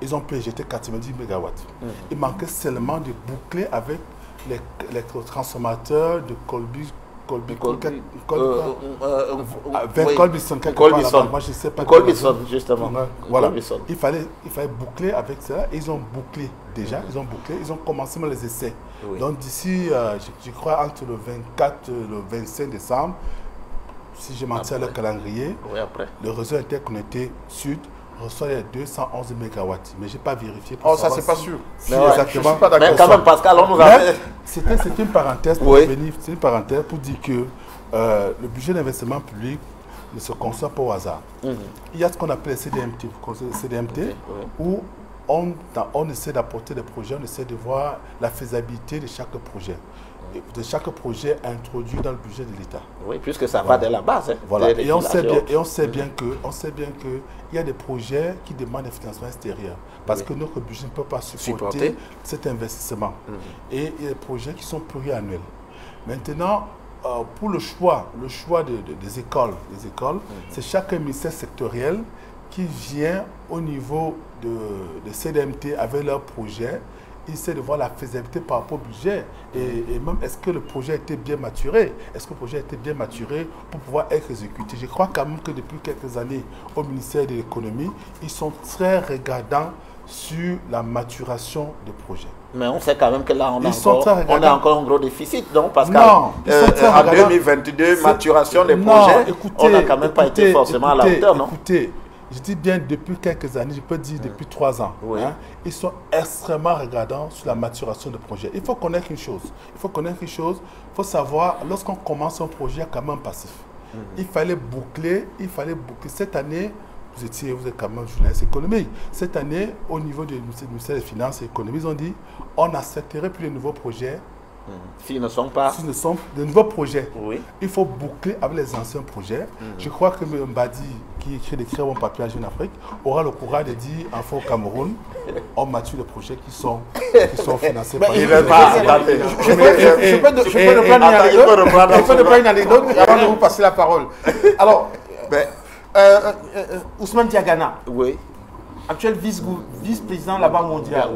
ils ont pu injecter 90 MW. Il manquait seulement de boucler avec les, les transformateurs de Colby Colby, Colby, Colbison, Moi, je sais pas. Colbison, justement. Voilà. Il fallait, il fallait boucler avec ça. Ils ont bouclé déjà. Ils ont bouclé. Ils ont commencé les essais. Donc, d'ici, euh, je, crois, entre le 24 et le 25 décembre, si je m'en tiens le calendrier, le réseau interconnecté sud reçoit les 211 MW. Mais je n'ai pas vérifié. oh, ça, c'est pas sûr. mais exactement. pas mais quand même, Pascal, on nous avait. C'était une parenthèse pour venir. C'est une parenthèse pour dire que euh, le budget d'investissement public ne se conçoit pas au hasard. Mhm. Il y a ce qu'on appelle CDMT, CDMT où on, on essaie d'apporter des projets, on essaie de voir la faisabilité de chaque projet de chaque projet introduit dans le budget de l'État. Oui, puisque ça va de la base. Hein, voilà. Et on, sait bien, et on sait bien que, on sait bien que il y a des projets qui demandent un financement extérieur parce que notre budget ne peut pas supporter, cet investissement. Mhm. Et il y a des projets qui sont pluriannuels. Maintenant, euh, pour le choix, le choix des écoles, des écoles, mhm. c'est chaque ministère sectoriel qui vient au niveau de, de CDMT avec leur projet essaie de voir la faisabilité par rapport au budget. Et, même est-ce que le projet a été bien maturé? Est-ce que le projet a été bien maturé pour pouvoir être exécuté? Je crois quand même que depuis quelques années au ministère de l'économie, ils sont très regardants sur la maturation des projets. Mais on sait quand même que là, on, a, encore, on a encore un gros déficit, donc parce qu'en euh, 2022, maturation des projets, on n'a quand même pas été forcément à la hauteur, non? Écoutez, je dis bien depuis quelques années, je peux dire depuis trois ans, hein, ils sont extrêmement regardants sur la maturation de projet. Il faut connaître une chose. Il faut connaître une chose. Il faut savoir, lorsqu'on commence un projet, il y a quand même un passif. Mhm. Il fallait boucler, il fallait boucler. Cette année, vous étiez, vous êtes quand même journaliste économique. Cette année, au niveau du ministère des Finances et de l'économie, ils ont dit on accepterait plus de nouveaux projets. S'ils ne sont pas. S'ils ne sont de nouveaux projets. Oui. Il faut boucler avec les anciens projets. Mhm. Je crois que Mbadi, qui écrit des très bons papiers en Jeune Afrique, aura le courage de dire enfin au Cameroun, on mature les projets qui sont, qui sont financés par Il ne pas. Je peux reprendre une anecdote avant de vous passer la parole. Alors, euh, euh, euh, Ousmane Diagana. Oui actuel vice-président de la Banque mondiale,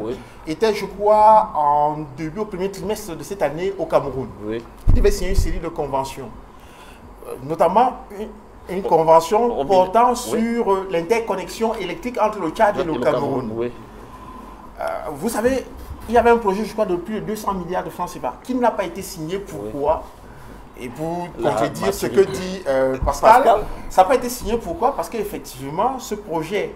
était, je crois, en début au premier trimestre de cette année au Cameroun. Il devait signer une série de conventions, euh, notamment une, convention portant sur euh, l'interconnexion électrique entre le Tchad et le, Cameroun. Euh, vous savez, il y avait un projet, je crois, de plus de 200 milliards de francs CFA qui n'a pas été signé. Pourquoi? Et pour contredire ce que dit Pascal, ça n'a pas été signé. Pourquoi? Parce qu'effectivement, ce projet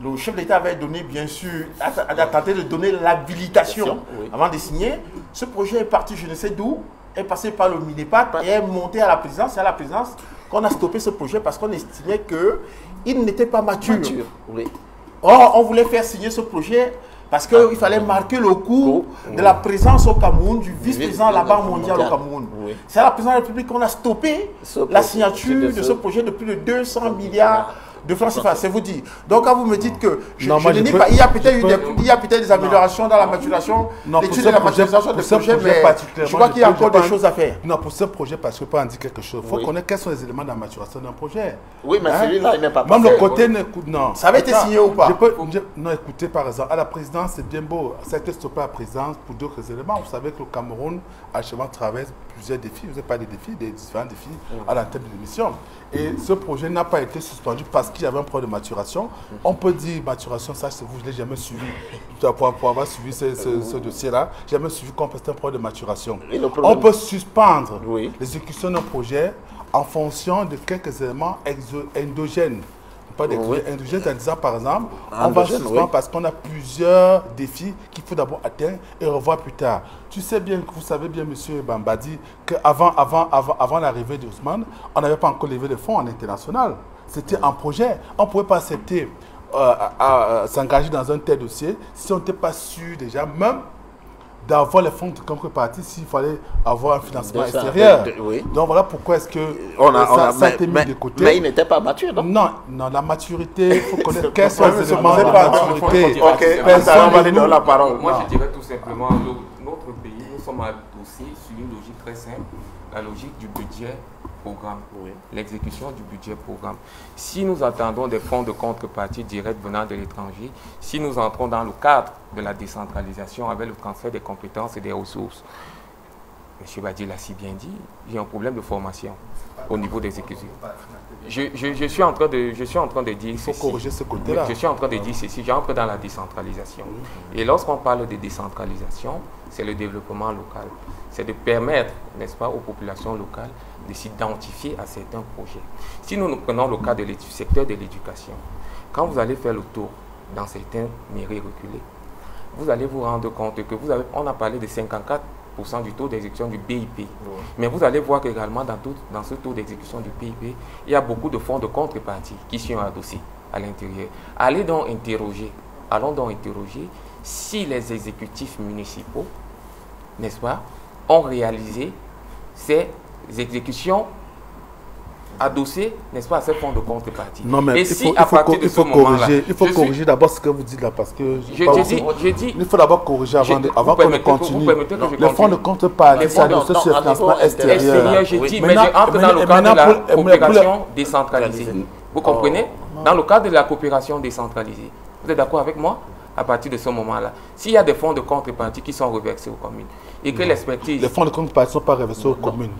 le chef d'État avait donné, bien sûr, a, tenté de donner l'habilitation avant de signer. Ce projet est parti, je ne sais d'où, est passé par le MINEPAT et est monté à la présidence. C'est à la présidence qu'on a stoppé ce projet parce qu'on estimait qu'il n'était pas mature. Or, on voulait faire signer ce projet parce qu'il ah. fallait marquer le coup de la présence au Cameroun du vice-président de la Banque mondiale au Cameroun. C'est à la présidence de la République qu'on a stoppé la signature de ce projet de plus de 200 milliards de francs CFA, c'est vous dire. Donc quand vous me dites que je, non, je ne pas, il y a peut-être des, il y a peut-être des améliorations dans la maturation, l'étude de la maturation des projets, mais je crois qu'il y a encore des choses à faire. Non, pour ce projet, parce que je peux en dire quelque chose. Il faut connaître quels sont les éléments de la maturation d'un projet. Oui, mais hein? celui-là, il n'est pas Même le côté, non. Ça avait été signé ou pas? Non, écoutez, par exemple, à la présidence, c'est bien beau. Ça a été stoppé à la présidence pour d'autres éléments. Vous savez que le Cameroun, actuellement, traverse plusieurs défis. Vous n'avez pas des défis, des différents défis à la tête de l'émission. Et ce projet n'a pas été suspendu parce qu'il y avait un problème de maturation. On peut dire maturation, ça, c'est vous, je ne l'ai jamais suivi. Pour, pour avoir suivi ce, ce, dossier-là, jamais suivi qu'on un problème de maturation. On peut suspendre l'exécution d'un projet en fonction de quelques éléments endogènes pas des oui. indulgentes en disant par exemple, on va suspendre parce qu'on a plusieurs défis qu'il faut d'abord atteindre et revoir plus tard. Tu sais bien, vous savez bien, monsieur Bambadi, qu'avant avant, avant, avant l'arrivée d'Ousmane, on n'avait pas encore levé de fonds en international. C'était un projet. On ne pouvait pas accepter euh, à, s'engager dans un tel dossier si on n'était pas sûr déjà, même d'avoir les fonds de contrepartie s'il fallait avoir un financement extérieur. Donc voilà pourquoi est-ce que on a, ça, a été mis de côté. Mais il n'était pas mature, non? Non, non la maturité, il faut connaître quels sont les éléments de la maturité. Ok, on va aller dans la parole. Moi, je dirais tout simplement, notre pays, nous sommes adossés sur une logique très simple, la logique du budget programme, l'exécution du budget programme. Si nous attendons des fonds de contrepartie directs venant de l'étranger, si nous entrons dans le cadre de la décentralisation avec le transfert des compétences et des ressources, M. Badi l'a si bien dit, il y a un problème de formation au niveau des exécutifs. Je, suis en train de, je suis en train de dire Il faut corriger ce côté-là. Je suis en train de dire ceci, j'entre dans la décentralisation. Et lorsqu'on parle de décentralisation, c'est le développement local. C'est de permettre, n'est-ce pas, aux populations locales de s'identifier à certains projets. Si nous, nous prenons le cas du secteur de l'éducation, quand vous allez faire le tour dans certains mairies reculées, vous allez vous rendre compte que vous avez, on a parlé de 54% du taux d'exécution du BIP. Mais vous allez voir qu'également dans, dans ce taux d'exécution du BIP, il y a beaucoup de fonds de contrepartie qui sont adossés à l'intérieur. Allez donc interroger, allons donc interroger si les exécutifs municipaux, n'est-ce pas, ont réalisé ces exécutions adossées, n'est-ce pas, à ces fonds de contrepartie. Non, mais il faut, il faut, corriger, il faut corriger d'abord ce que vous dites là, parce que je, dis, il faut d'abord corriger avant, de, avant qu'on continue. les fonds de contrepartie, adossé sur le financement extérieur. Je dis, mais j'entre dans le cadre de la coopération décentralisée. Vous comprenez Dans le cadre de la coopération décentralisée. Vous êtes d'accord avec moi à partir de ce moment-là. S'il y a des fonds de contrepartie qui sont reversés aux communes et que l'expertise... Les fonds de contrepartie ne sont pas reversés aux communes.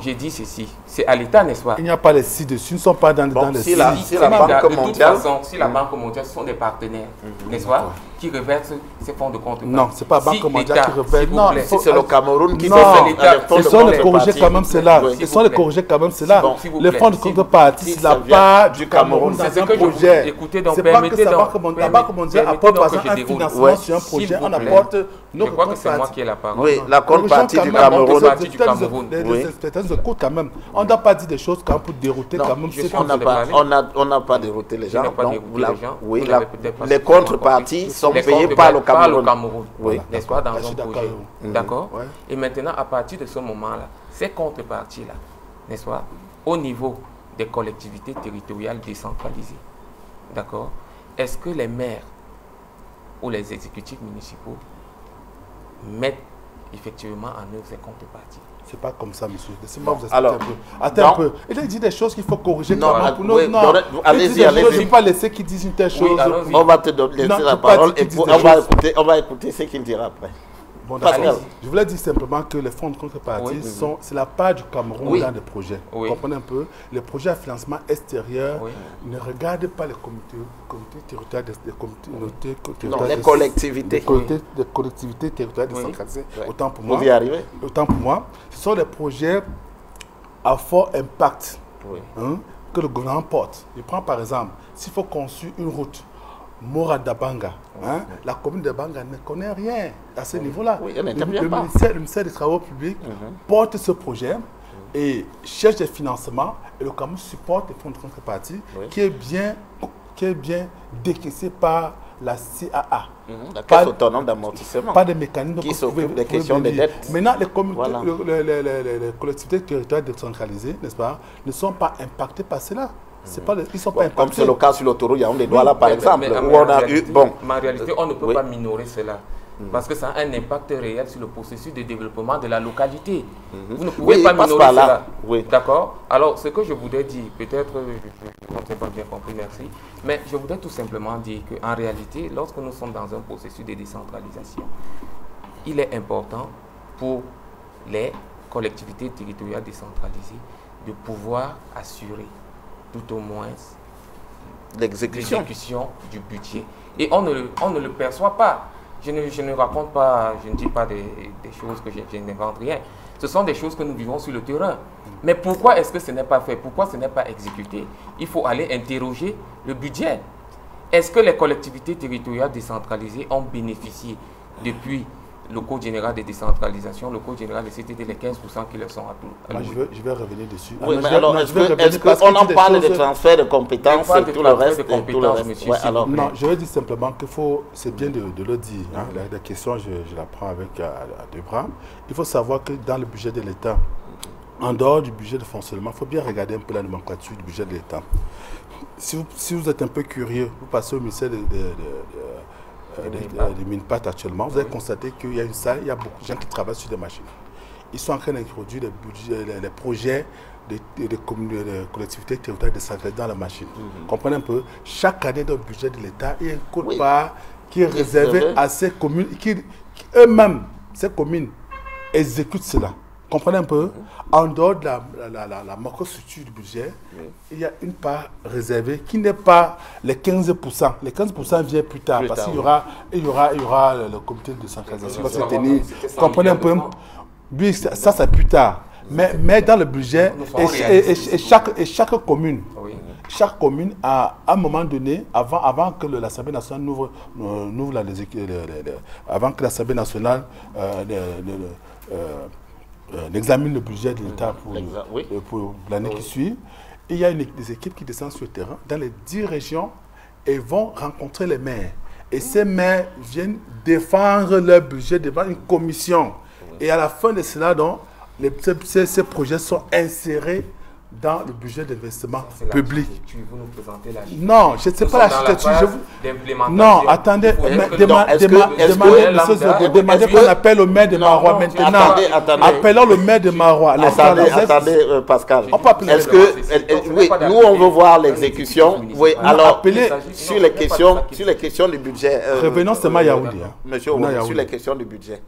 J'ai dit ceci. C'est à l'État, n'est-ce pas? Il n'y a pas les ci-dessus, ils ne sont pas dans, dans les si la, si la Banque mondiale... si la Banque mondiale, ce sont des partenaires, mhm. n'est-ce pas? Qui reversent ces fonds de contrepartie. Non, ce n'est pas la Banque mondiale qui reverse. Non, c'est le Cameroun qui fait l'État. Ils sont les corriger quand même cela. Ils sont les corriger quand même cela. Les fonds de contrepartie, c'est la part du Cameroun dans un projet. Écoutez, donc permettez donc... La Banque mondiale apporte par exemple un financement sur un projet, on apporte je crois que c'est moi qui ai la parole. Oui, la contrepartie du Cameroun. Les inspecteurs de coût quand même. On n'a pas dit des choses quand pour dérouter quand même. On n'a pas dérouté les gens. Oui, les contreparties sont payées par le Cameroun. Oui, n'est-ce pas, dans un projet. D'accord. Et maintenant, à partir de ce moment-là, ces contreparties-là, n'est-ce pas, au niveau des collectivités territoriales décentralisées, d'accord Est-ce que les maires ou les exécutifs municipaux mettre effectivement en œuvre ces contreparties. C'est pas comme ça, monsieur. Laissez-moi vous expliquer un peu. Attends un peu. Il a dit des choses qu'il faut corriger. Non, non, non. allez-y, allez-y. Je ne pas laisser qu'il dise une telle chose. on va te donner la parole et on va, écouter, on va écouter ce qu'il dira après. Je voulais dire simplement que les fonds de contrepartie, sont, c'est la part du Cameroun dans des projets. Vous comprenez un peu? Les projets à financement extérieur ne regardent pas les comités, territoriales, des, communautés non, les collectivités. Des, collectivités territoriales décentralisées. Autant pour moi. Vous y arrivez? Autant pour moi. Ce sont des projets à fort impact hein, que le gouvernement porte. Je prends par exemple, s'il faut construire une route, Mora Dabanga. Hein? La commune de Banga ne connaît rien à ce niveau-là. le, ministère, des Travaux publics mhm. porte ce projet et cherche des financements et le Cameroun supporte les fonds de contrepartie qui est bien qui est bien décaissé par la CAA. Mhm. La Caisse autonome d'amortissement. Pas de mécanismes qui s'occupe des questions de dette. Maintenant, les, les, collectivités territoriales décentralisées, n'est-ce pas, ne sont pas impactées par cela. C'est pas, ils sont pas Comme c'est le cas sur l'autoroute Yaoundé Douala, par exemple, où on a eu. Bon. Mais en réalité, on ne peut pas minorer cela. Mm. Parce que ça a un impact réel sur le processus de développement de la localité. Mm-hmm. Vous ne pouvez pas minorer cela. Oui. D'accord Alors, ce que je voudrais dire, peut-être, je ne pas bien compris, merci, mais je voudrais tout simplement dire qu'en réalité, lorsque nous sommes dans un processus de décentralisation, il est important pour les collectivités territoriales décentralisées de pouvoir assurer tout au moins l'exécution du budget. Et on ne, on ne le perçoit pas. Je ne, je ne, raconte pas, je ne dis pas des, choses que je, je n'invente rien. Ce sont des choses que nous vivons sur le terrain. Mais pourquoi est-ce que ce n'est pas fait? Pourquoi ce n'est pas exécuté? Il faut aller interroger le budget. Est-ce que les collectivités territoriales décentralisées ont bénéficié depuis le Code général de décentralisation, le Code général de CTD, les 15% qui leur sont à Moi, je, vais, je vais revenir dessus. Oui, mais alors, est-ce qu'on en parle de transfert de compétences et tout le reste, de compétences, monsieur, alors, Non, je vais dire simplement qu'il faut, c'est bien de, le dire, hein, la, question, je, la prends avec à, deux bras. Il faut savoir que dans le budget de l'État, en dehors du budget de fonctionnement, il faut bien regarder un peu la nomenclature du budget de l'État. Si vous, si vous, êtes un peu curieux, vous passez au ministère de euh, des, mines pattes actuellement, vous allez constater qu'il y a une salle, il y a beaucoup de gens qui travaillent sur des machines. Ils sont en train d'introduire les, projets des de, collectivités territoriales décentralisées dans la machine. Mhm. Comprenez un peu, chaque année dans le budget de l'État, il y a une cote part qui est réservée à ces communes, qui eux-mêmes, ces communes, exécutent cela. Comprenez un peu En dehors de la, la, la, la du budget, il y a une part réservée qui n'est pas les 15%. Les 15% viennent plus tard parce qu'il y, aura, il y, aura, il y aura le comité de centralisation. Qui va se tenir. Comprenez un peu. Oui, ça, c'est plus tard. Mais, mais dans le budget, et, chaque, et chaque commune, chaque commune, à un moment donné, avant, avant que l'Assemblée nationale n'ouvre, euh, la, avant que l'Assemblée nationale euh, euh, euh, examine le budget de l'État pour, pour l'année qui suit. il y a une, des équipes qui descendent sur le terrain dans les dix régions et vont rencontrer les maires. Et ces maires viennent défendre leur budget devant une commission. Et à la fin de cela, donc, les, ces, ces projets sont insérés dans le budget d'investissement public. Non, je ne sais pas l'architecture. Vous... Non, attendez, demandez qu'on appelle le maire de Marois maintenant. Appelons le maire de Marois. Attendez, attendez, euh, Pascal. Est-ce que, oui, nous on veut voir l'exécution. Oui, alors, sur les questions, sur les questions du budget. Euh, Revenons seulement à Yaoundé. Hein. Monsieur, sur les questions du budget.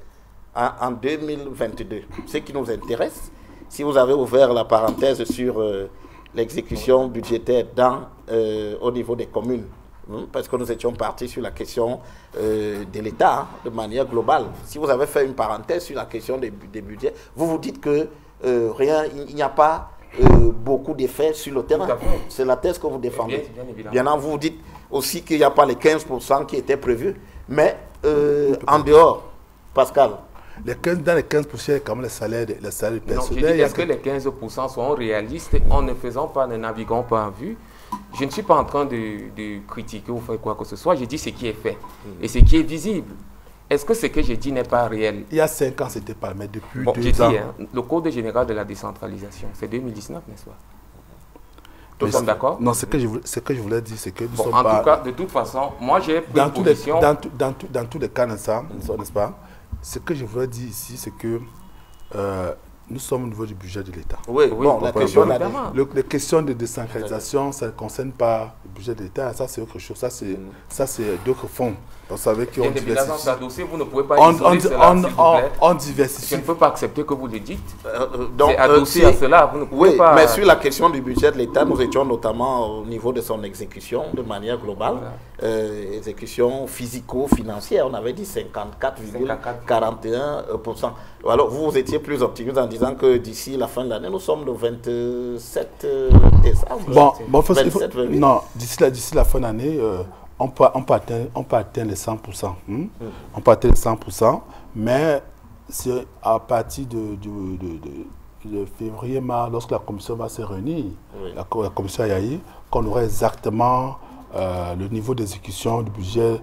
En 2022, ce qui nous intéresse, si vous avez ouvert la parenthèse sur euh, l'exécution budgétaire dans, euh, au niveau des communes, hein, parce que nous étions partis sur la question euh, de l'État hein, de manière globale. Si vous avez fait une parenthèse sur la question des, budgets, vous vous dites que rien, il n'y a pas beaucoup d'effets sur le terrain. C'est la thèse que vous défendez. Bien, bien, vous dites aussi qu'il n'y a pas les 15% qui étaient prévus. Mais en dehors, Pascal, les 15, dans les 15%, il y a quand même les salaires, les salaires personnels. Est-ce que les 15% sont réalistes en ne faisant pas, ne naviguant pas en vue? Je ne suis pas en train de, critiquer ou faire quoi que ce soit. Je dis ce qui est fait et ce qui est visible. Est-ce que ce que j'ai dit n'est pas réel? Il y a 5 ans, c'était pas, mais depuis bon, deux ans. Hein, le Code général de la décentralisation, c'est 2019, n'est-ce pas? Nous sommes d'accord? Non, ce que, je, ce que je voulais dire, c'est que nous sommes en tout cas, de toute façon, moi j'ai pris dans position... dans, dans, dans, tous les cas, n'est-ce pas? Ce que je voudrais dire ici, c'est que euh, nous sommes au niveau du budget de l'État. Oui, bon, la question, les questions de décentralisation, ça ne concerne pas le budget de l'État, ça c'est autre chose, ça c'est mm. d'autres fonds. Vous savez qu'on diversifie. vous ne pouvez pas on, on, cela, on, on, diversifie. Je ne peux pas accepter que vous le dites. Euh, euh c'est adossé euh, à cela, vous ne pouvez oui, pas... mais sur la question du budget de l'État, nous étions notamment au niveau de son exécution de manière globale. Euh, exécution physico-financière, on avait dit 54,41%. Alors vous, vous étiez plus optimiste en disant que d'ici la fin de l'année, nous sommes le 27 décembre. Bon, bon non, d'ici la, la fin de l'année, on peut, on, peut atteindre, on peut atteindre les 100%. Hein? Mm. On peut atteindre les 100%, mais c'est à partir de, de, février-mars, lorsque la commission va se réunir, la, commission Yahi, qu'on aura exactement euh, le niveau d'exécution du budget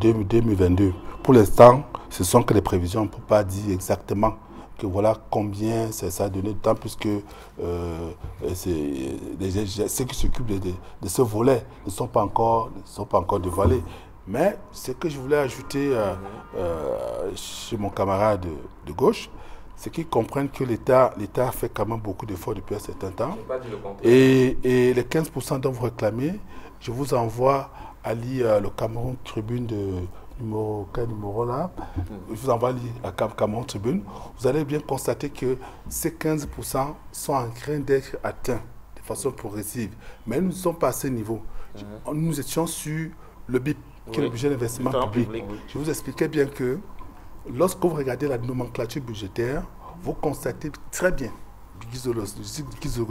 2022. Euh, Pour l'instant, ce sont que les prévisions, on ne peut pas dire exactement que voilà combien ça, a donné de temps, puisque euh, ceux qui s'occupent de, ce volet ne sont pas encore, ne sont pas encore dévoilés. Mais ce que je voulais ajouter euh, euh, chez mon camarade de, gauche, c'est qu'ils comprennent que l'État fait quand même beaucoup d'efforts depuis un certain temps. Et, et, les 15% dont vous réclamez, je vous envoie à lire le Cameroun Tribune de numéro, quel numéro là Je vous envoie la Cameroun Tribune. Vous allez bien constater que ces 15% sont en train d'être atteints de façon progressive. Mais nous ne sommes pas à ce niveau. Mhm. Nous étions sur le BIP, qui est le budget d'investissement public. Je vous expliquais bien que lorsque vous regardez la nomenclature budgétaire, vous constatez très bien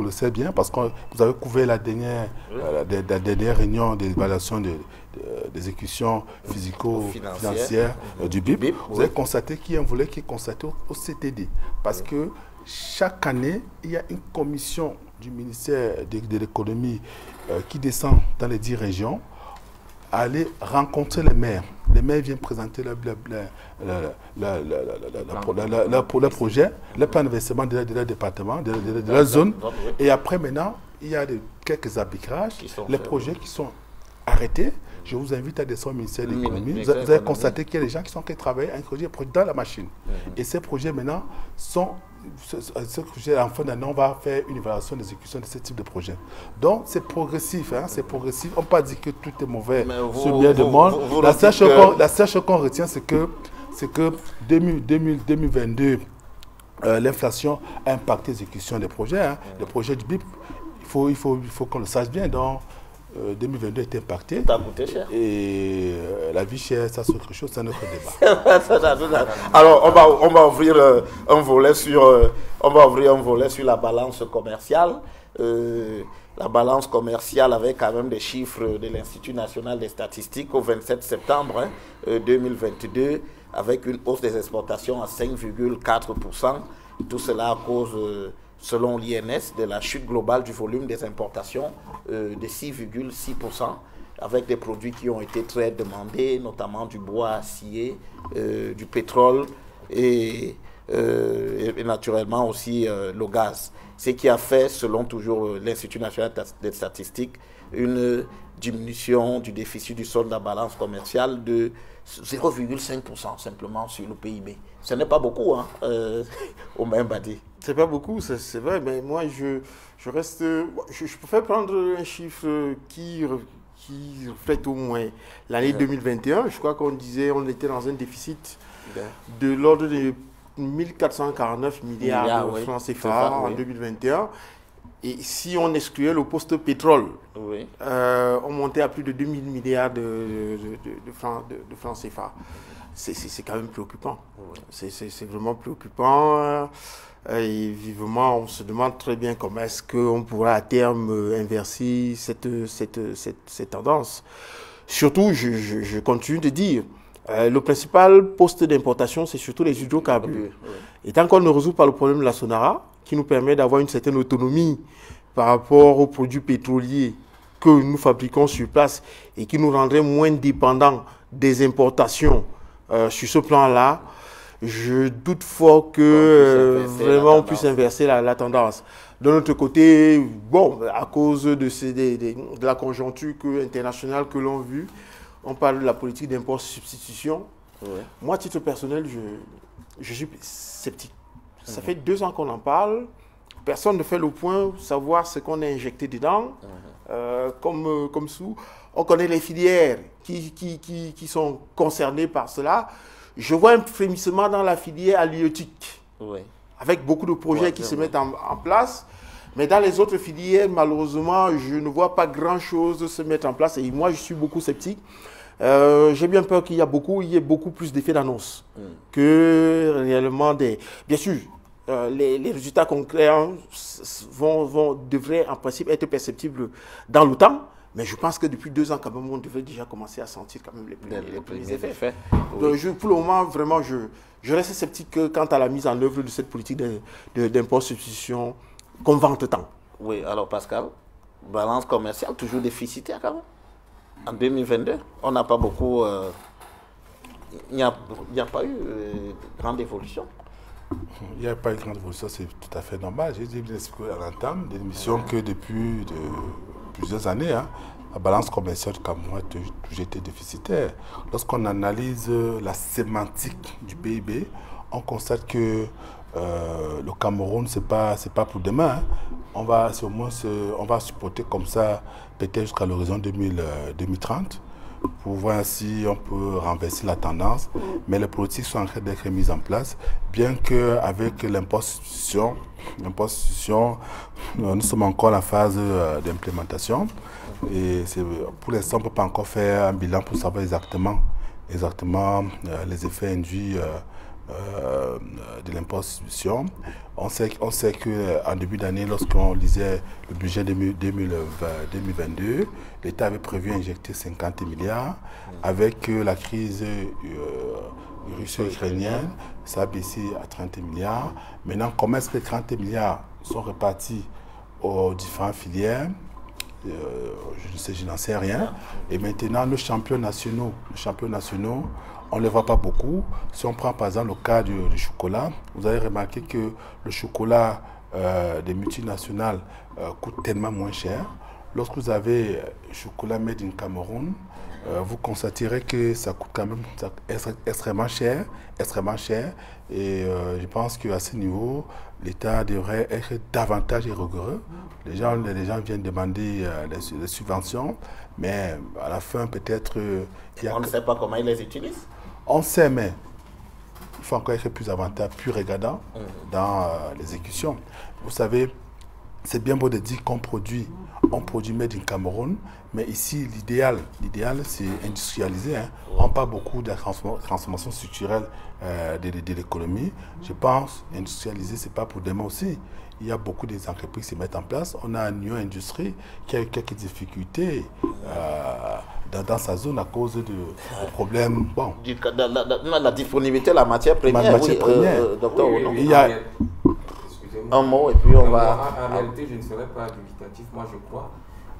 le sait bien parce que vous avez couvert la dernière, euh, la, dernière réunion d'évaluation des, exécutions physico-financières euh, du BIP. vous avez constaté qu'il y a un volet qui est constaté au, CTD parce que chaque année, il y a une commission du ministère de, l'économie euh, qui descend dans les dix régions aller rencontrer les maires. Les maires viennent présenter le, projet, le plan d'investissement de, leur département, de, la zone. Et après, maintenant, il y a quelques arbitrages, les projets qui sont arrêtés. Je vous invite à descendre au ministère de l'économie. Vous, avez constaté qu'il y a des gens qui sont qui travaillent à un projet dans la machine. Et ces projets maintenant sont ce, projet, en fin d'année, on va faire une évaluation d'exécution de ce type de projet. Donc, c'est progressif, hein, c'est progressif. On ne peut pas dire que tout est mauvais sur bien de monde. La seule chose qu'on retient, c'est que, que 2022, euh, l'inflation a impacté l'exécution des projets, hein, des projets du BIP. Il faut, il faut, il faut qu'on le sache bien. Donc, 2022 euh, est impacté. Ça a coûté cher. Et euh, la vie chère, ça c'est autre chose, c'est un autre débat. (laughs) Alors, on va, on va ouvrir euh, un volet sur, on va ouvrir un volet sur la balance commerciale. la balance commerciale avec quand même des chiffres de l'Institut national des statistiques au 27 septembre 2022, hein, avec une hausse des exportations à 5,4%. Tout cela à cause selon l'INS, de la chute globale du volume des importations euh, de 6,6%, avec des produits qui ont été très demandés, notamment du bois scié, euh, du pétrole et, euh, naturellement aussi le gaz. Ce qui a fait, selon toujours l'Institut national des statistiques, une diminution du déficit du solde de la balance commerciale de 0,5% simplement sur le PIB. Ce n'est pas beaucoup, hein, au même badi. C'est pas beaucoup, c'est vrai, mais moi je, je reste. Je, je, préfère prendre un chiffre qui, qui reflète au moins l'année 2021. Je crois qu'on disait on était dans un déficit de l'ordre de 1449 milliards, de francs CFA en 2021. Et si on excluait le poste pétrole, euh, on montait à plus de 2000 milliards de, de, francs, de, francs CFA. C'est quand même préoccupant. C'est vraiment préoccupant. Et vivement, on se demande très bien comment est-ce qu'on pourra à terme inverser cette, cette, cette, tendance. Surtout, je, je, continue de dire, euh, le principal poste d'importation, c'est surtout les hydrocarbures. Et tant qu'on ne résout pas le problème de la Sonara, qui nous permet d'avoir une certaine autonomie par rapport aux produits pétroliers que nous fabriquons sur place et qui nous rendrait moins dépendants des importations euh, sur ce plan-là, je doute fort que euh, vraiment on puisse inverser la, tendance. De notre côté, bon, à cause de, ces, de, la conjoncture internationale que l'on a vue, on parle de la politique d'import-substitution. Moi, à titre personnel, je, je suis sceptique. Ça mhm. fait deux ans qu'on en parle. Personne ne fait le point, savoir ce qu'on a injecté dedans, mhm. euh, comme, euh, comme sous. On connaît les filières qui, qui, qui, qui sont concernées par cela je vois un frémissement dans la filière halieutique, avec beaucoup de projets qui se mettent en, place. Mais dans les autres filières, malheureusement, je ne vois pas grand-chose se mettre en place. Et moi, je suis beaucoup sceptique. Euh, j'ai bien peur qu'il y a beaucoup, il y ait beaucoup plus d'effets d'annonce hmm. que réellement des. Bien sûr, euh, les, résultats concrets hein, vont, vont, devraient en principe être perceptibles dans le temps. Mais je pense que depuis deux ans, quand même, on devrait déjà commencer à sentir quand même les premiers, effets. Donc, pour le moment, vraiment, je, je reste sceptique quant à la mise en œuvre de cette politique d'import-substitution qu'on vante tant. Oui, alors Pascal, balance commerciale toujours déficitaire quand même. En 2022, on n'a pas beaucoup... Euh, il n'y a, a, pas eu euh, grande évolution. Il n'y a pas eu de grande évolution, c'est tout à fait normal. J'ai dit bien à l'entame de l'émission que depuis de plusieurs années, hein, la balance commerciale du Cameroun a toujours été déficitaire. Lorsqu'on analyse la sémantique du PIB, on constate que euh, le Cameroun, ce n'est pas, pas pour demain. Hein. On, va, on va supporter comme ça peut-être jusqu'à l'horizon 2030 pour voir si on peut renverser la tendance. Mais les politiques sont en train d'être mises en place, bien qu'avec l'imposition, l'imposition, nous sommes encore en phase euh, d'implémentation. Et pour l'instant, on ne peut pas encore faire un bilan pour savoir exactement, exactement euh, les effets induits euh, de l'imposition. On sait, on sait qu'en début d'année, lorsqu'on lisait le budget 2022, l'État avait prévu injecter 50 milliards. Avec euh, la crise euh, russo-ukrainienne, ça a baissé à 30 milliards. Maintenant, comment est-ce que les 30 milliards sont répartis aux différentes filières? Je ne sais, n'en sais rien. Et maintenant, nos champions nationaux, nos champions nationaux on ne le voit pas beaucoup. Si on prend par exemple le cas du, chocolat, vous avez remarqué que le chocolat euh, des multinationales euh, coûte tellement moins cher. Lorsque vous avez euh, chocolat made in Cameroun, vous constaterez que ça coûte quand même extrêmement cher, extrêmement cher. Et je pense qu'à ce niveau, l'État devrait être davantage rigoureux. Les gens, les gens viennent demander des, subventions, mais à la fin, peut-être... on ne sait pas comment ils les utilisent on sait, mais il faut encore être plus avantageux, plus regardant dans euh, l'exécution. Vous savez, c'est bien beau de dire qu'on produit, on produit Made in Cameroun, mais ici, l'idéal, l'idéal, c'est industrialiser. Hein. On parle beaucoup de la transformation structurelle euh, de, l'économie. Je pense, industrialiser, c'est pas pour demain aussi. Il y a beaucoup d'entreprises qui se mettent en place. On a une industrie qui a eu quelques difficultés. Euh, dans, sa zone à cause de, problèmes. Bon. La, la, disponibilité de la matière première, oui, euh, docteur. Il y a un mot et puis on va. En, réalité, je ne serais pas dubitatif, moi je crois,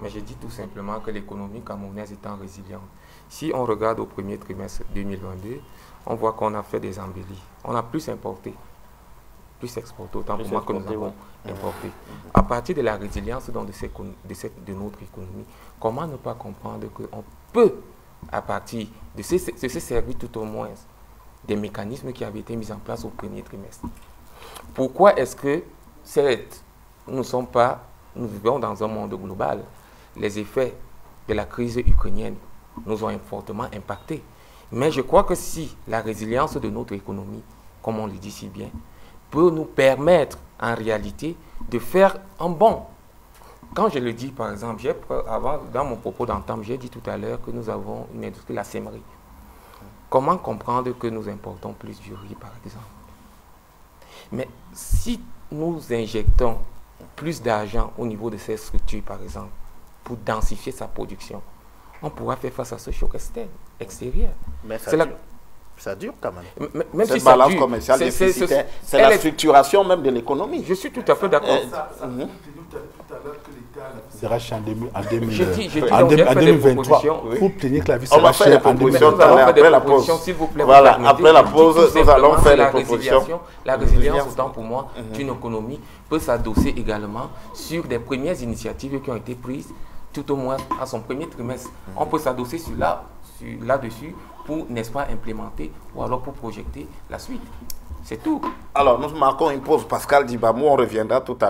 mais je dis tout simplement que l'économie camerounaise étant résiliente. Si on regarde au premier trimestre 2022, on voit qu'on a fait des embellis. On a plus importé, plus exporté, autant pour moi que nous avons importé. À partir de la résilience de, de, cette, de notre économie, comment ne pas comprendre qu'on peut, à partir de se, servir tout au moins des mécanismes qui avaient été mis en place au premier trimestre? Pourquoi est-ce que, certes, nous ne sommes pas, nous vivons dans un monde global, les effets de la crise ukrainienne nous ont fortement impactés. Mais je crois que si la résilience de notre économie, comme on le dit si bien, peut nous permettre en réalité de faire un bon quand je le dis, par exemple, avant, dans mon propos d'entente, j'ai dit tout à l'heure que nous avons une industrie, la sémerie. Comment comprendre que nous importons plus du riz, par exemple? Mais si nous injectons plus d'argent au niveau de ces structures, par exemple, pour densifier sa production, on pourra faire face à ce choc extérieur. Mais ça dure quand même. même Cette balance commerciale c'est la structuration même de l'économie. Je suis tout à fait d'accord. Euh, mhm sera cher en, 2023 pour tenir que la vie sera chère en 2023. Après la pause, s'il vous plaît, voilà, après la pause, nous allons faire les propositions. La résilience, autant pour moi, mhm. d'une économie peut s'adosser également sur des premières initiatives qui ont été prises tout au moins à son premier trimestre. Mhm. On peut s'adosser sur là-dessus n'est-ce pas, implémenter ou alors pour projeter la suite. C'est tout. Alors, nous marquons une pause. Pascal Dibamou, on reviendra tout à l'heure.